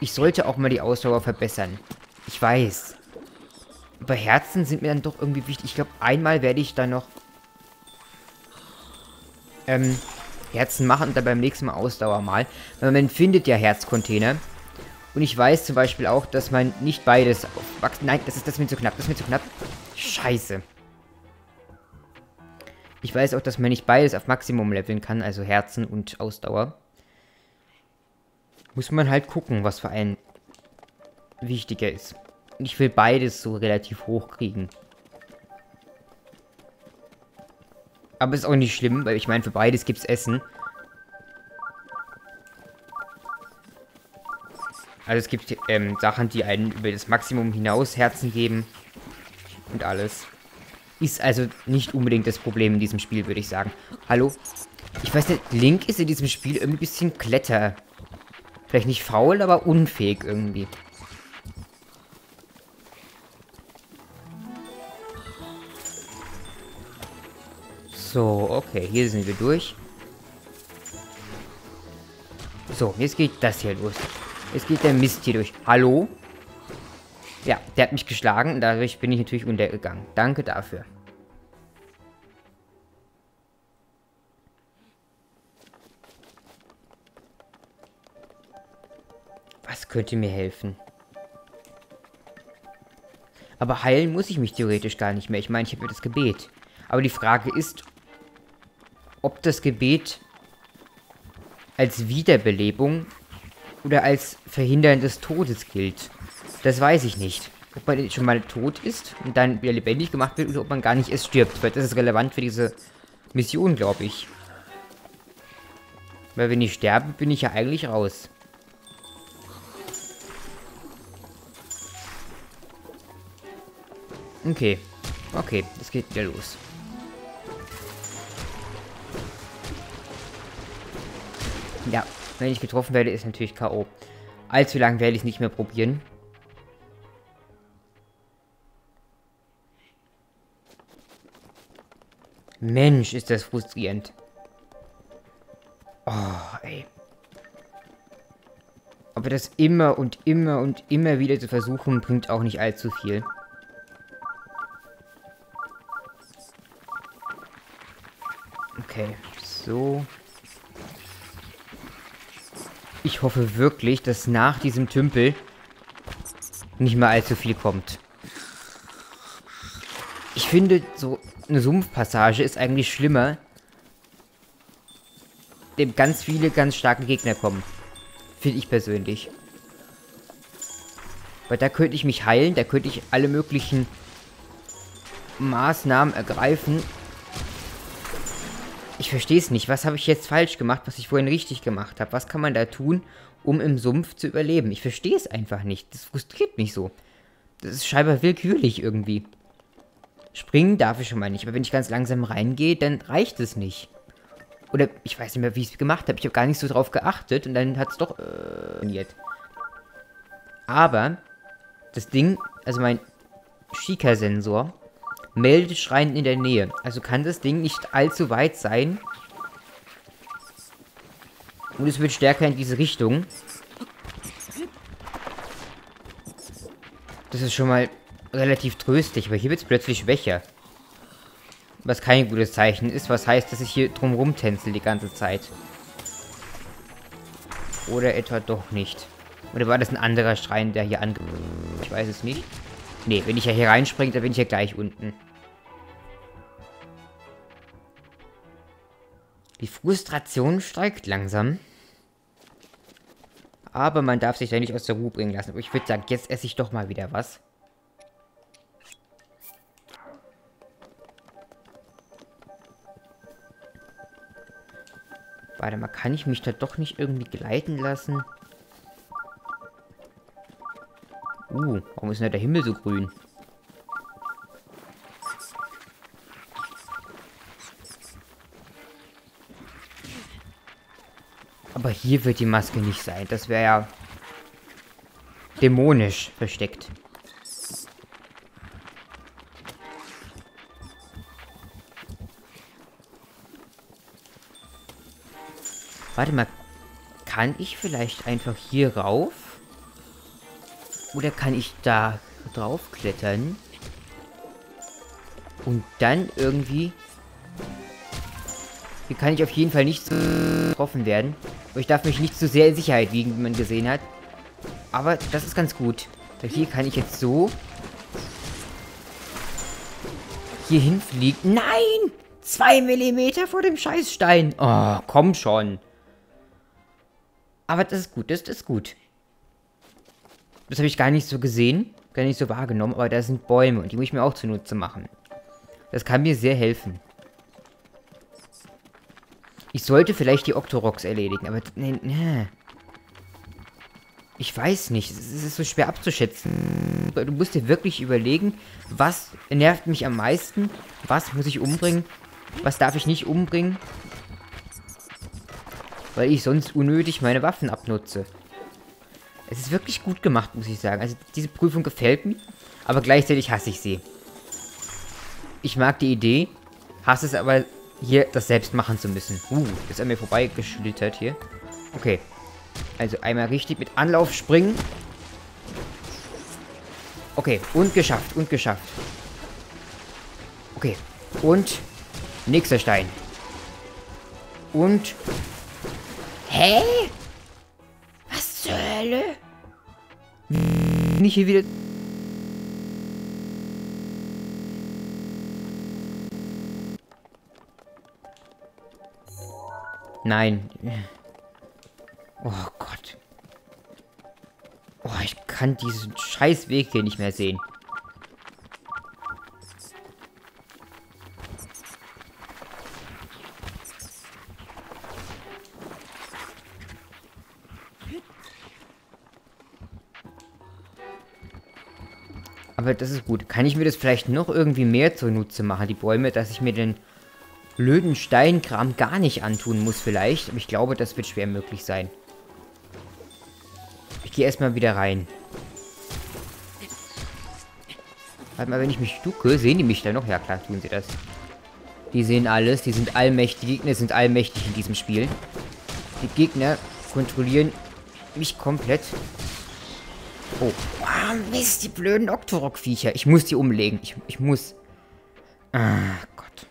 Ich sollte auch mal die Ausdauer verbessern. Ich weiß. Aber Herzen sind mir dann doch irgendwie wichtig. Ich glaube, einmal werde ich dann noch ähm, Herzen machen und dann beim nächsten Mal Ausdauer mal. Weil man findet ja Herzcontainer. Und ich weiß zum Beispiel auch, dass man nicht beides auf Max... Nein, das ist, das ist mir zu knapp. Das ist mir zu knapp. Scheiße. Ich weiß auch, dass man nicht beides auf Maximum leveln kann, also Herzen und Ausdauer. Muss man halt gucken, was für einen wichtiger ist. Ich will beides so relativ hoch kriegen. Aber ist auch nicht schlimm, weil ich meine, für beides gibt's Essen. Also es gibt ähm, Sachen, die einen über das Maximum hinaus Herzen geben. Und alles. Ist also nicht unbedingt das Problem in diesem Spiel, würde ich sagen. Hallo? Ich weiß nicht, Link ist in diesem Spiel irgendwie ein bisschen Kletter. Vielleicht nicht faul, aber unfähig irgendwie. So, okay, hier sind wir durch. So, jetzt geht das hier los. Jetzt geht der Mist hier durch. Hallo? Ja, der hat mich geschlagen dadurch bin ich natürlich untergegangen. Danke dafür. Was könnte mir helfen? Aber heilen muss ich mich theoretisch gar nicht mehr. Ich meine, ich habe ja das Gebet. Aber die Frage ist, ob das Gebet als Wiederbelebung oder als Verhindern des Todes gilt. Das weiß ich nicht. Ob man schon mal tot ist und dann wieder lebendig gemacht wird oder ob man gar nicht erst stirbt. Weil das ist relevant für diese Mission, glaube ich. Weil wenn ich sterbe, bin ich ja eigentlich raus. Okay. Okay, es geht wieder los. Ja, wenn ich getroffen werde, ist natürlich K.O. Allzu lang werde ich nicht mehr probieren. Mensch, ist das frustrierend. Oh, ey. Aber das immer und immer und immer wieder zu versuchen, bringt auch nicht allzu viel. Okay, so. Ich hoffe wirklich, dass nach diesem Tümpel nicht mehr allzu viel kommt. Ich finde, so eine Sumpfpassage ist eigentlich schlimmer, dem ganz viele ganz starke Gegner kommen. Finde ich persönlich. Weil da könnte ich mich heilen, da könnte ich alle möglichen Maßnahmen ergreifen, ich verstehe es nicht. Was habe ich jetzt falsch gemacht, was ich vorhin richtig gemacht habe? Was kann man da tun, um im Sumpf zu überleben? Ich verstehe es einfach nicht. Das frustriert mich so. Das ist scheinbar willkürlich irgendwie. Springen darf ich schon mal nicht, aber wenn ich ganz langsam reingehe, dann reicht es nicht. Oder ich weiß nicht mehr, wie ich es gemacht habe. Ich habe gar nicht so drauf geachtet und dann hat es doch äh, Aber das Ding, also mein Shika-Sensor, meldet Schreien in der Nähe. Also kann das Ding nicht allzu weit sein. Und es wird stärker in diese Richtung. Das ist schon mal relativ tröstlich, aber hier wird es plötzlich schwächer. Was kein gutes Zeichen ist, was heißt, dass ich hier drumherum tänzel die ganze Zeit. Oder etwa doch nicht. Oder war das ein anderer Schrein, der hier ange... Ich weiß es nicht. Nee, wenn ich ja hier reinspringe, dann bin ich ja gleich unten. Die Frustration steigt langsam. Aber man darf sich da nicht aus der Ruhe bringen lassen. Aber ich würde sagen, jetzt esse ich doch mal wieder was. Warte mal, kann ich mich da doch nicht irgendwie gleiten lassen? Uh, warum ist denn der Himmel so grün? Aber hier wird die Maske nicht sein. Das wäre ja dämonisch versteckt. Warte mal. Kann ich vielleicht einfach hier rauf? Oder kann ich da drauf klettern? Und dann irgendwie... Hier kann ich auf jeden Fall nicht getroffen werden. Aber ich darf mich nicht zu sehr in Sicherheit wiegen, wie man gesehen hat. Aber das ist ganz gut. Weil hier kann ich jetzt so hier hinfliegen. Nein! Zwei Millimeter vor dem Scheißstein. Oh, komm schon. Aber das ist gut, das ist gut. Das habe ich gar nicht so gesehen, gar nicht so wahrgenommen, aber da sind Bäume und die muss ich mir auch zunutze machen. Das kann mir sehr helfen. Ich sollte vielleicht die Octoroks erledigen, aber... Nee, nee. Ich weiß nicht, es ist so schwer abzuschätzen. Du musst dir wirklich überlegen, was nervt mich am meisten, was muss ich umbringen, was darf ich nicht umbringen, weil ich sonst unnötig meine Waffen abnutze. Es ist wirklich gut gemacht, muss ich sagen. Also diese Prüfung gefällt mir, aber gleichzeitig hasse ich sie. Ich mag die Idee, hasse es aber hier, das selbst machen zu müssen. Uh, ist an mir vorbeigeschlittert hier. Okay. Also einmal richtig mit Anlauf springen. Okay, und geschafft, und geschafft. Okay, und nächster Stein. Und... Hä? Was zur Hölle? Nicht hier wieder... Nein. Oh Gott. Oh, ich kann diesen scheiß Weg hier nicht mehr sehen. Aber das ist gut. Kann ich mir das vielleicht noch irgendwie mehr zunutze machen, die Bäume, dass ich mir den blöden Steinkram gar nicht antun muss vielleicht. Aber ich glaube, das wird schwer möglich sein. Ich gehe erstmal wieder rein. Warte mal, wenn ich mich ducke, sehen die mich da noch? Ja, klar, tun sie das. Die sehen alles, die sind allmächtig. Die Gegner sind allmächtig in diesem Spiel. Die Gegner kontrollieren mich komplett. Oh. Ah, Mist, die blöden Octorok-Viecher. Ich muss die umlegen. Ich, ich muss. Ah, Gott.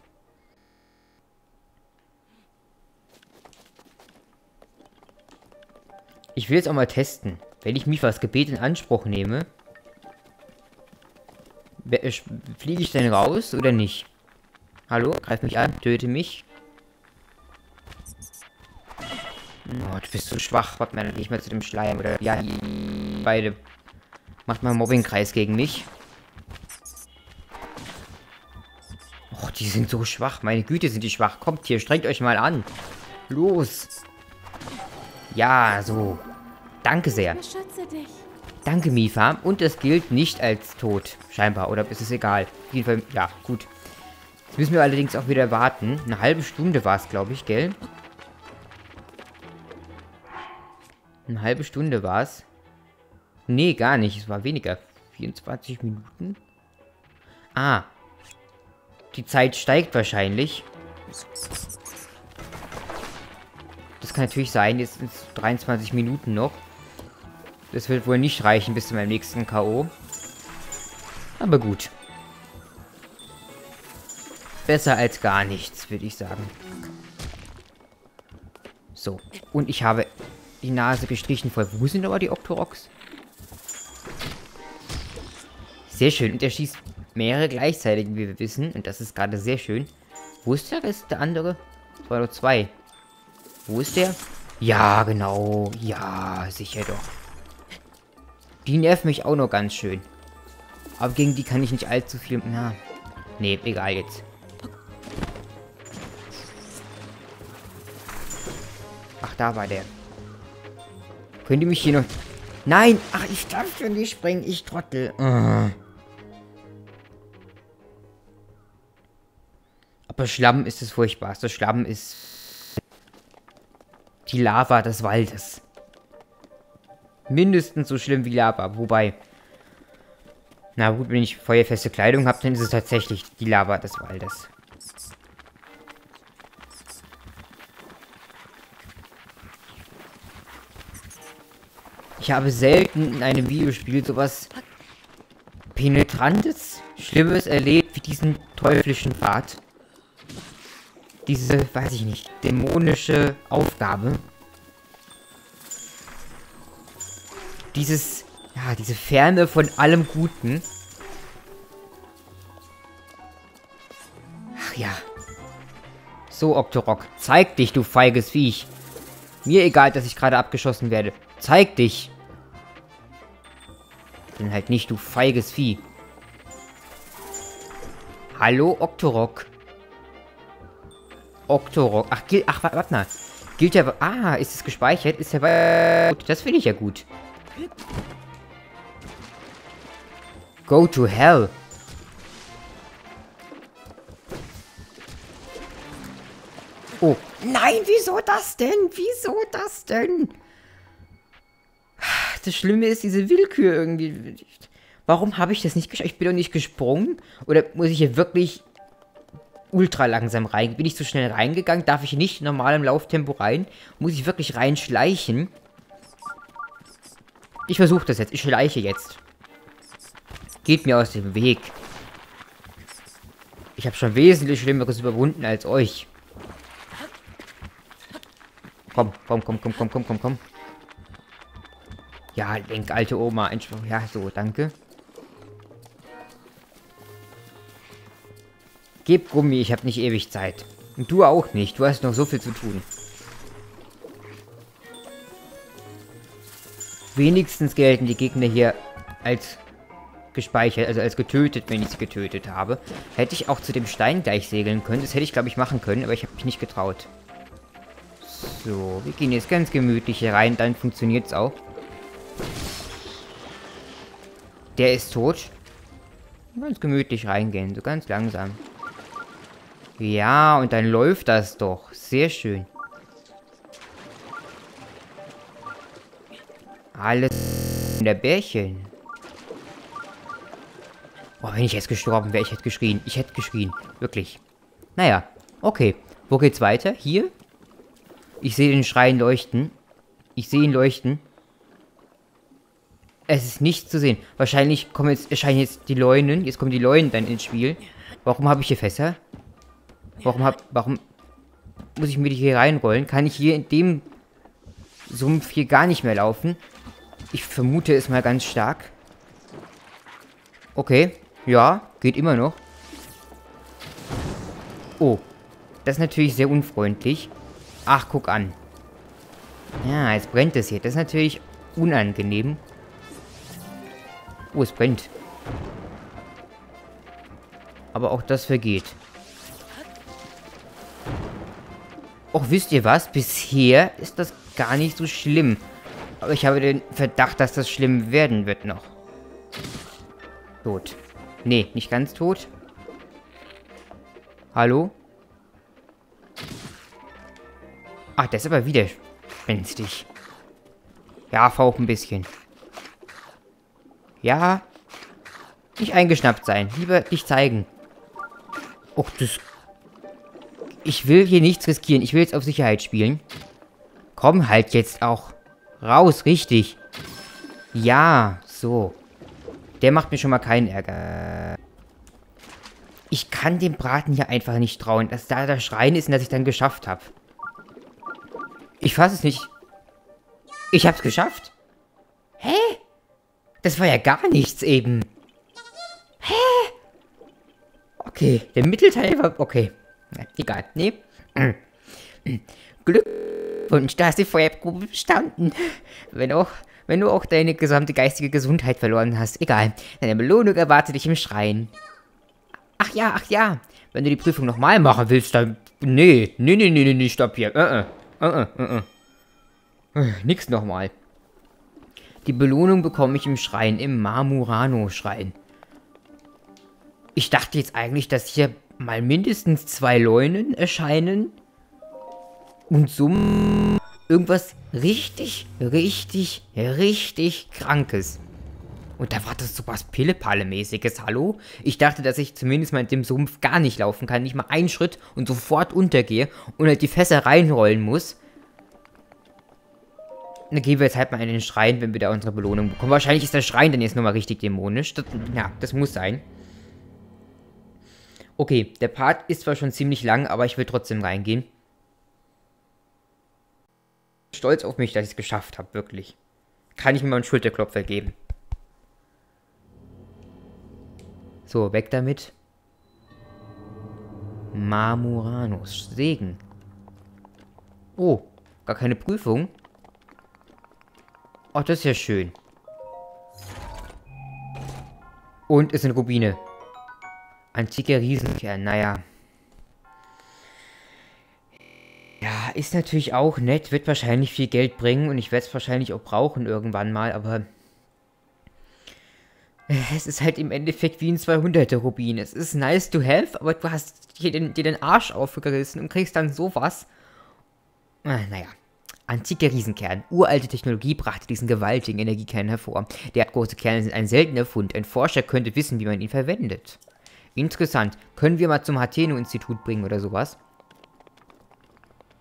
Ich will jetzt auch mal testen. Wenn ich Mifas Gebet in Anspruch nehme, äh, fliege ich denn raus oder nicht? Hallo? Greif mich an, töte mich. Oh, du bist so schwach. Warte mal, ich mal zu dem Schleim. Oder, ja, beide. Macht mal einen Mobbingkreis gegen mich. Och, die sind so schwach. Meine Güte, sind die schwach. Kommt hier, strengt euch mal an. Los. Ja, so. Danke sehr. Danke, Mifa. Und es gilt nicht als tot, scheinbar. Oder ist es egal? Auf jeden Fall, ja, gut. Jetzt müssen wir allerdings auch wieder warten. Eine halbe Stunde war es, glaube ich, gell? Eine halbe Stunde war es. Nee, gar nicht. Es war weniger. 24 Minuten. Ah. Die Zeit steigt wahrscheinlich. Das kann natürlich sein. Jetzt sind es 23 Minuten noch. Das wird wohl nicht reichen bis zu meinem nächsten K.O. Aber gut. Besser als gar nichts, würde ich sagen. So. Und ich habe die Nase gestrichen voll. Wo sind aber die Octoroks? Sehr schön. Und er schießt mehrere gleichzeitig, wie wir wissen. Und das ist gerade sehr schön. Wo ist der Rest, der andere? War nur zwei. Wo ist der? Ja, genau. Ja, sicher doch. Die nerven mich auch noch ganz schön. Aber gegen die kann ich nicht allzu viel... Na, nee, egal jetzt. Ach, da war der. Könnt ihr mich hier noch... Nein! Ach, ich darf schon nicht springen. Ich trottel. Uh. Aber Schlamm ist das furchtbarste. Schlamm ist... Die Lava des Waldes. Mindestens so schlimm wie Lava. Wobei... Na gut, wenn ich feuerfeste Kleidung habe, dann ist es tatsächlich die Lava des Waldes. Ich habe selten in einem Videospiel sowas penetrantes, schlimmes erlebt wie diesen teuflischen Pfad. Diese, weiß ich nicht, dämonische Aufgabe. dieses, ja, diese Ferne von allem Guten. Ach ja. So, Octorok, zeig dich, du feiges Viech. Mir egal, dass ich gerade abgeschossen werde. Zeig dich. Bin halt nicht, du feiges Vieh. Hallo, Octorok. Octorok. Ach, gilt, ach, warte mal. Gilt ja, ah, ist es gespeichert? Ist ja bei, das finde ich ja gut. Go to hell. Oh, nein, wieso das denn? Wieso das denn? Das Schlimme ist diese Willkür irgendwie. Warum habe ich das nicht geschafft? Ich bin doch nicht gesprungen. Oder muss ich hier wirklich ultra langsam rein? Bin ich zu schnell reingegangen? Darf ich nicht normal im Lauftempo rein? Muss ich wirklich reinschleichen? Ich versuche das jetzt. Ich schleiche jetzt. Geht mir aus dem Weg. Ich habe schon wesentlich Schlimmeres überwunden als euch. Komm, komm, komm, komm, komm, komm, komm, komm. Ja, denk, alte Oma. Ja, so, danke. Gib Gummi, ich habe nicht ewig Zeit. Und du auch nicht. Du hast noch so viel zu tun. Wenigstens gelten die Gegner hier als gespeichert, also als getötet, wenn ich sie getötet habe. Hätte ich auch zu dem Stein gleich segeln können. Das hätte ich, glaube ich, machen können, aber ich habe mich nicht getraut. So, wir gehen jetzt ganz gemütlich hier rein, dann funktioniert es auch. Der ist tot. Ganz gemütlich reingehen, so ganz langsam. Ja, und dann läuft das doch. Sehr schön. Alles in der Bärchen. Boah, wenn ich jetzt gestorben wäre, ich hätte geschrien. Ich hätte geschrien. Wirklich. Naja, okay. Wo geht's weiter? Hier? Ich sehe den Schrein leuchten. Ich sehe ihn leuchten. Es ist nicht zu sehen. Wahrscheinlich kommen jetzt, erscheinen jetzt die Leunen. Jetzt kommen die Leunen dann ins Spiel. Warum habe ich hier Fässer? Warum hab, warum muss ich mir die hier reinrollen? Kann ich hier in dem Sumpf hier gar nicht mehr laufen? Ich vermute es mal ganz stark. Okay, ja, geht immer noch. Oh, das ist natürlich sehr unfreundlich. Ach, guck an. Ja, jetzt brennt es hier. Das ist natürlich unangenehm. Oh, es brennt. Aber auch das vergeht. Och, wisst ihr was? Bisher ist das gar nicht so schlimm. Aber ich habe den Verdacht, dass das schlimm werden wird noch. Tot. Nee, nicht ganz tot. Hallo? Ach, der ist aber wieder spenstig. Ja, fauch ein bisschen. Ja. Nicht eingeschnappt sein. Lieber dich zeigen. Och, das ich will hier nichts riskieren. Ich will jetzt auf Sicherheit spielen. Komm halt jetzt auch. Raus, richtig. Ja, so. Der macht mir schon mal keinen Ärger. Ich kann dem Braten hier einfach nicht trauen, dass da der Schrein ist und dass ich dann geschafft habe. Ich fasse es nicht. Ich hab's geschafft. Hä? Das war ja gar nichts eben. Hä? Okay, der Mittelteil war... Okay. Ja, egal. Nee. Glückwunsch, da hast du Feuerprobe bestanden. Wenn auch, wenn du auch deine gesamte geistige Gesundheit verloren hast. Egal. Deine Belohnung erwartet dich im Schrein. Ach ja, ach ja. Wenn du die Prüfung nochmal machen willst, dann... Nee, nee, nee, nee, nee, stopp hier. Uh, uh, uh, uh, uh. Nix nochmal. Die Belohnung bekomme ich im Schrein, im Marmurano-Schrein. Ich dachte jetzt eigentlich, dass hier mal mindestens zwei Leunen erscheinen und so irgendwas richtig, richtig, richtig Krankes. Und da war das so was Pillepalle-mäßiges, hallo? Ich dachte, dass ich zumindest mal in dem Sumpf gar nicht laufen kann, nicht mal einen Schritt und sofort untergehe und halt die Fässer reinrollen muss. Dann gehen wir jetzt halt mal in den Schrein, wenn wir da unsere Belohnung bekommen. Wahrscheinlich ist der Schrein dann jetzt nochmal richtig dämonisch. Das, ja, das muss sein. Okay, der Part ist zwar schon ziemlich lang, aber ich will trotzdem reingehen. Stolz auf mich, dass ich es geschafft habe, wirklich. kann ich mir mal einen Schulterklopfer geben. So, weg damit. Marmoranus. Segen. Oh, gar keine Prüfung. Oh, das ist ja schön. Und es sind Rubine. Antike Riesenkern, naja. Ja, ist natürlich auch nett, wird wahrscheinlich viel Geld bringen und ich werde es wahrscheinlich auch brauchen irgendwann mal, aber es ist halt im Endeffekt wie ein 200er Rubin. Es ist nice to have, aber du hast dir den, dir den Arsch aufgerissen und kriegst dann sowas. Ah, naja. Antike Riesenkern. Uralte Technologie brachte diesen gewaltigen Energiekern hervor. Der große Kerne sind ein seltener Fund. Ein Forscher könnte wissen, wie man ihn verwendet. Interessant. Können wir mal zum Hateno-Institut bringen oder sowas?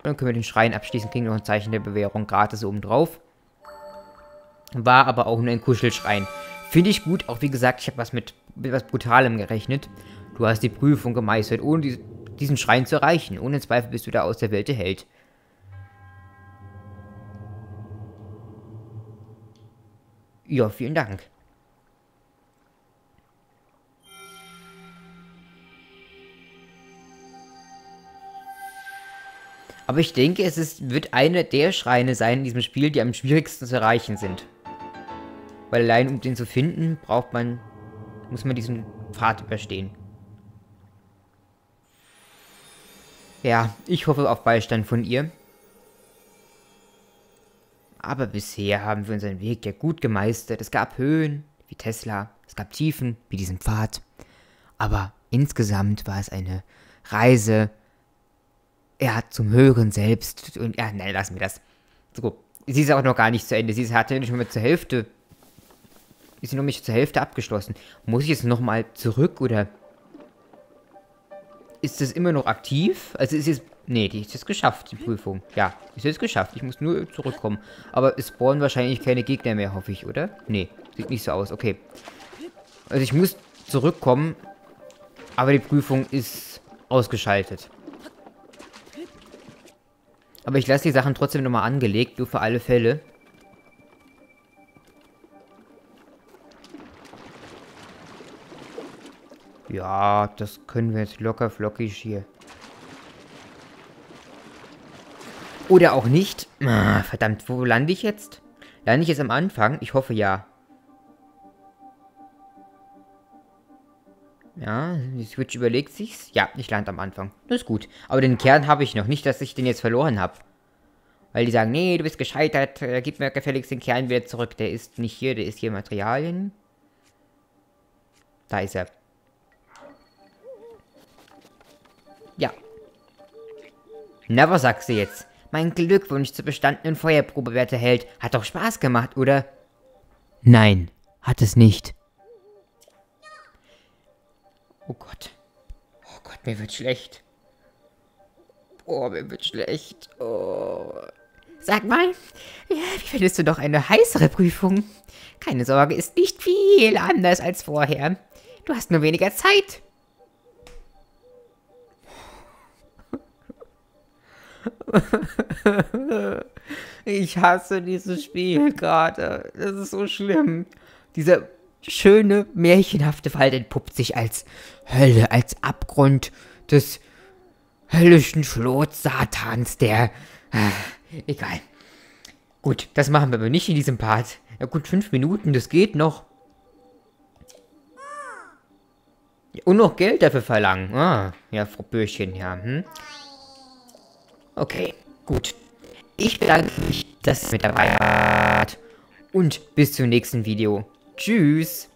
Dann können wir den Schrein abschließen, kriegen noch ein Zeichen der Bewährung gratis obendrauf. War aber auch nur ein Kuschelschrein. Finde ich gut, auch wie gesagt, ich habe was mit, mit Brutalem gerechnet. Du hast die Prüfung gemeistert, ohne die, diesen Schrein zu erreichen. Ohne Zweifel bist du da aus der Welt der Held. Ja, vielen Dank. Aber ich denke, es ist, wird eine der Schreine sein in diesem Spiel, die am schwierigsten zu erreichen sind. Weil allein um den zu finden, braucht man, muss man diesen Pfad überstehen. Ja, ich hoffe auf Beistand von ihr. Aber bisher haben wir unseren Weg ja gut gemeistert. Es gab Höhen, wie Tesla. Es gab Tiefen, wie diesen Pfad. Aber insgesamt war es eine Reise, ja, zum Hören selbst. Und ja, nein, lassen wir das. So, sie ist auch noch gar nicht zu Ende. Sie hatte nicht mehr zur Hälfte. Ist sie noch nicht zur Hälfte abgeschlossen. Muss ich jetzt nochmal zurück oder. Ist das immer noch aktiv? Also ist jetzt. Nee, die ist jetzt geschafft, die Prüfung. Ja, ist jetzt geschafft. Ich muss nur zurückkommen. Aber es spawnen wahrscheinlich keine Gegner mehr, hoffe ich, oder? Nee, sieht nicht so aus. Okay. Also ich muss zurückkommen. Aber die Prüfung ist ausgeschaltet. Aber ich lasse die Sachen trotzdem nochmal angelegt, nur für alle Fälle. Ja, das können wir jetzt locker flockig hier. Oder auch nicht. Ah, verdammt, wo lande ich jetzt? Lande ich jetzt am Anfang? Ich hoffe ja. Ja, die Switch überlegt sich's. Ja, ich lande am Anfang. Das ist gut. Aber den Kern habe ich noch. Nicht, dass ich den jetzt verloren habe. Weil die sagen, nee, du bist gescheitert. Äh, gib mir gefälligst den Kern wieder zurück. Der ist nicht hier, der ist hier Materialien. Da ist er. Ja. Na, was sagst du jetzt? Mein Glückwunsch zur bestandenen Feuerprobe, werter Held. Hat doch Spaß gemacht, oder? Nein, hat es nicht. Oh Gott. Oh Gott, mir wird schlecht. Oh, mir wird schlecht. Oh. Sag mal, ja, wie findest du doch eine heißere Prüfung? Keine Sorge, ist nicht viel anders als vorher. Du hast nur weniger Zeit. Ich hasse dieses Spiel gerade. Das ist so schlimm. Dieser schöne, märchenhafte Wald entpuppt sich als Hölle, als Abgrund des höllischen Schlots Satans, der... Äh, egal. Gut, das machen wir aber nicht in diesem Part. Ja gut, fünf Minuten, das geht noch. Und noch Geld dafür verlangen. Ah, ja, Frau Bürchen, ja. Hm? Okay, gut. Ich bedanke mich, dass ihr mit dabei wart. Und bis zum nächsten Video. Tschüss.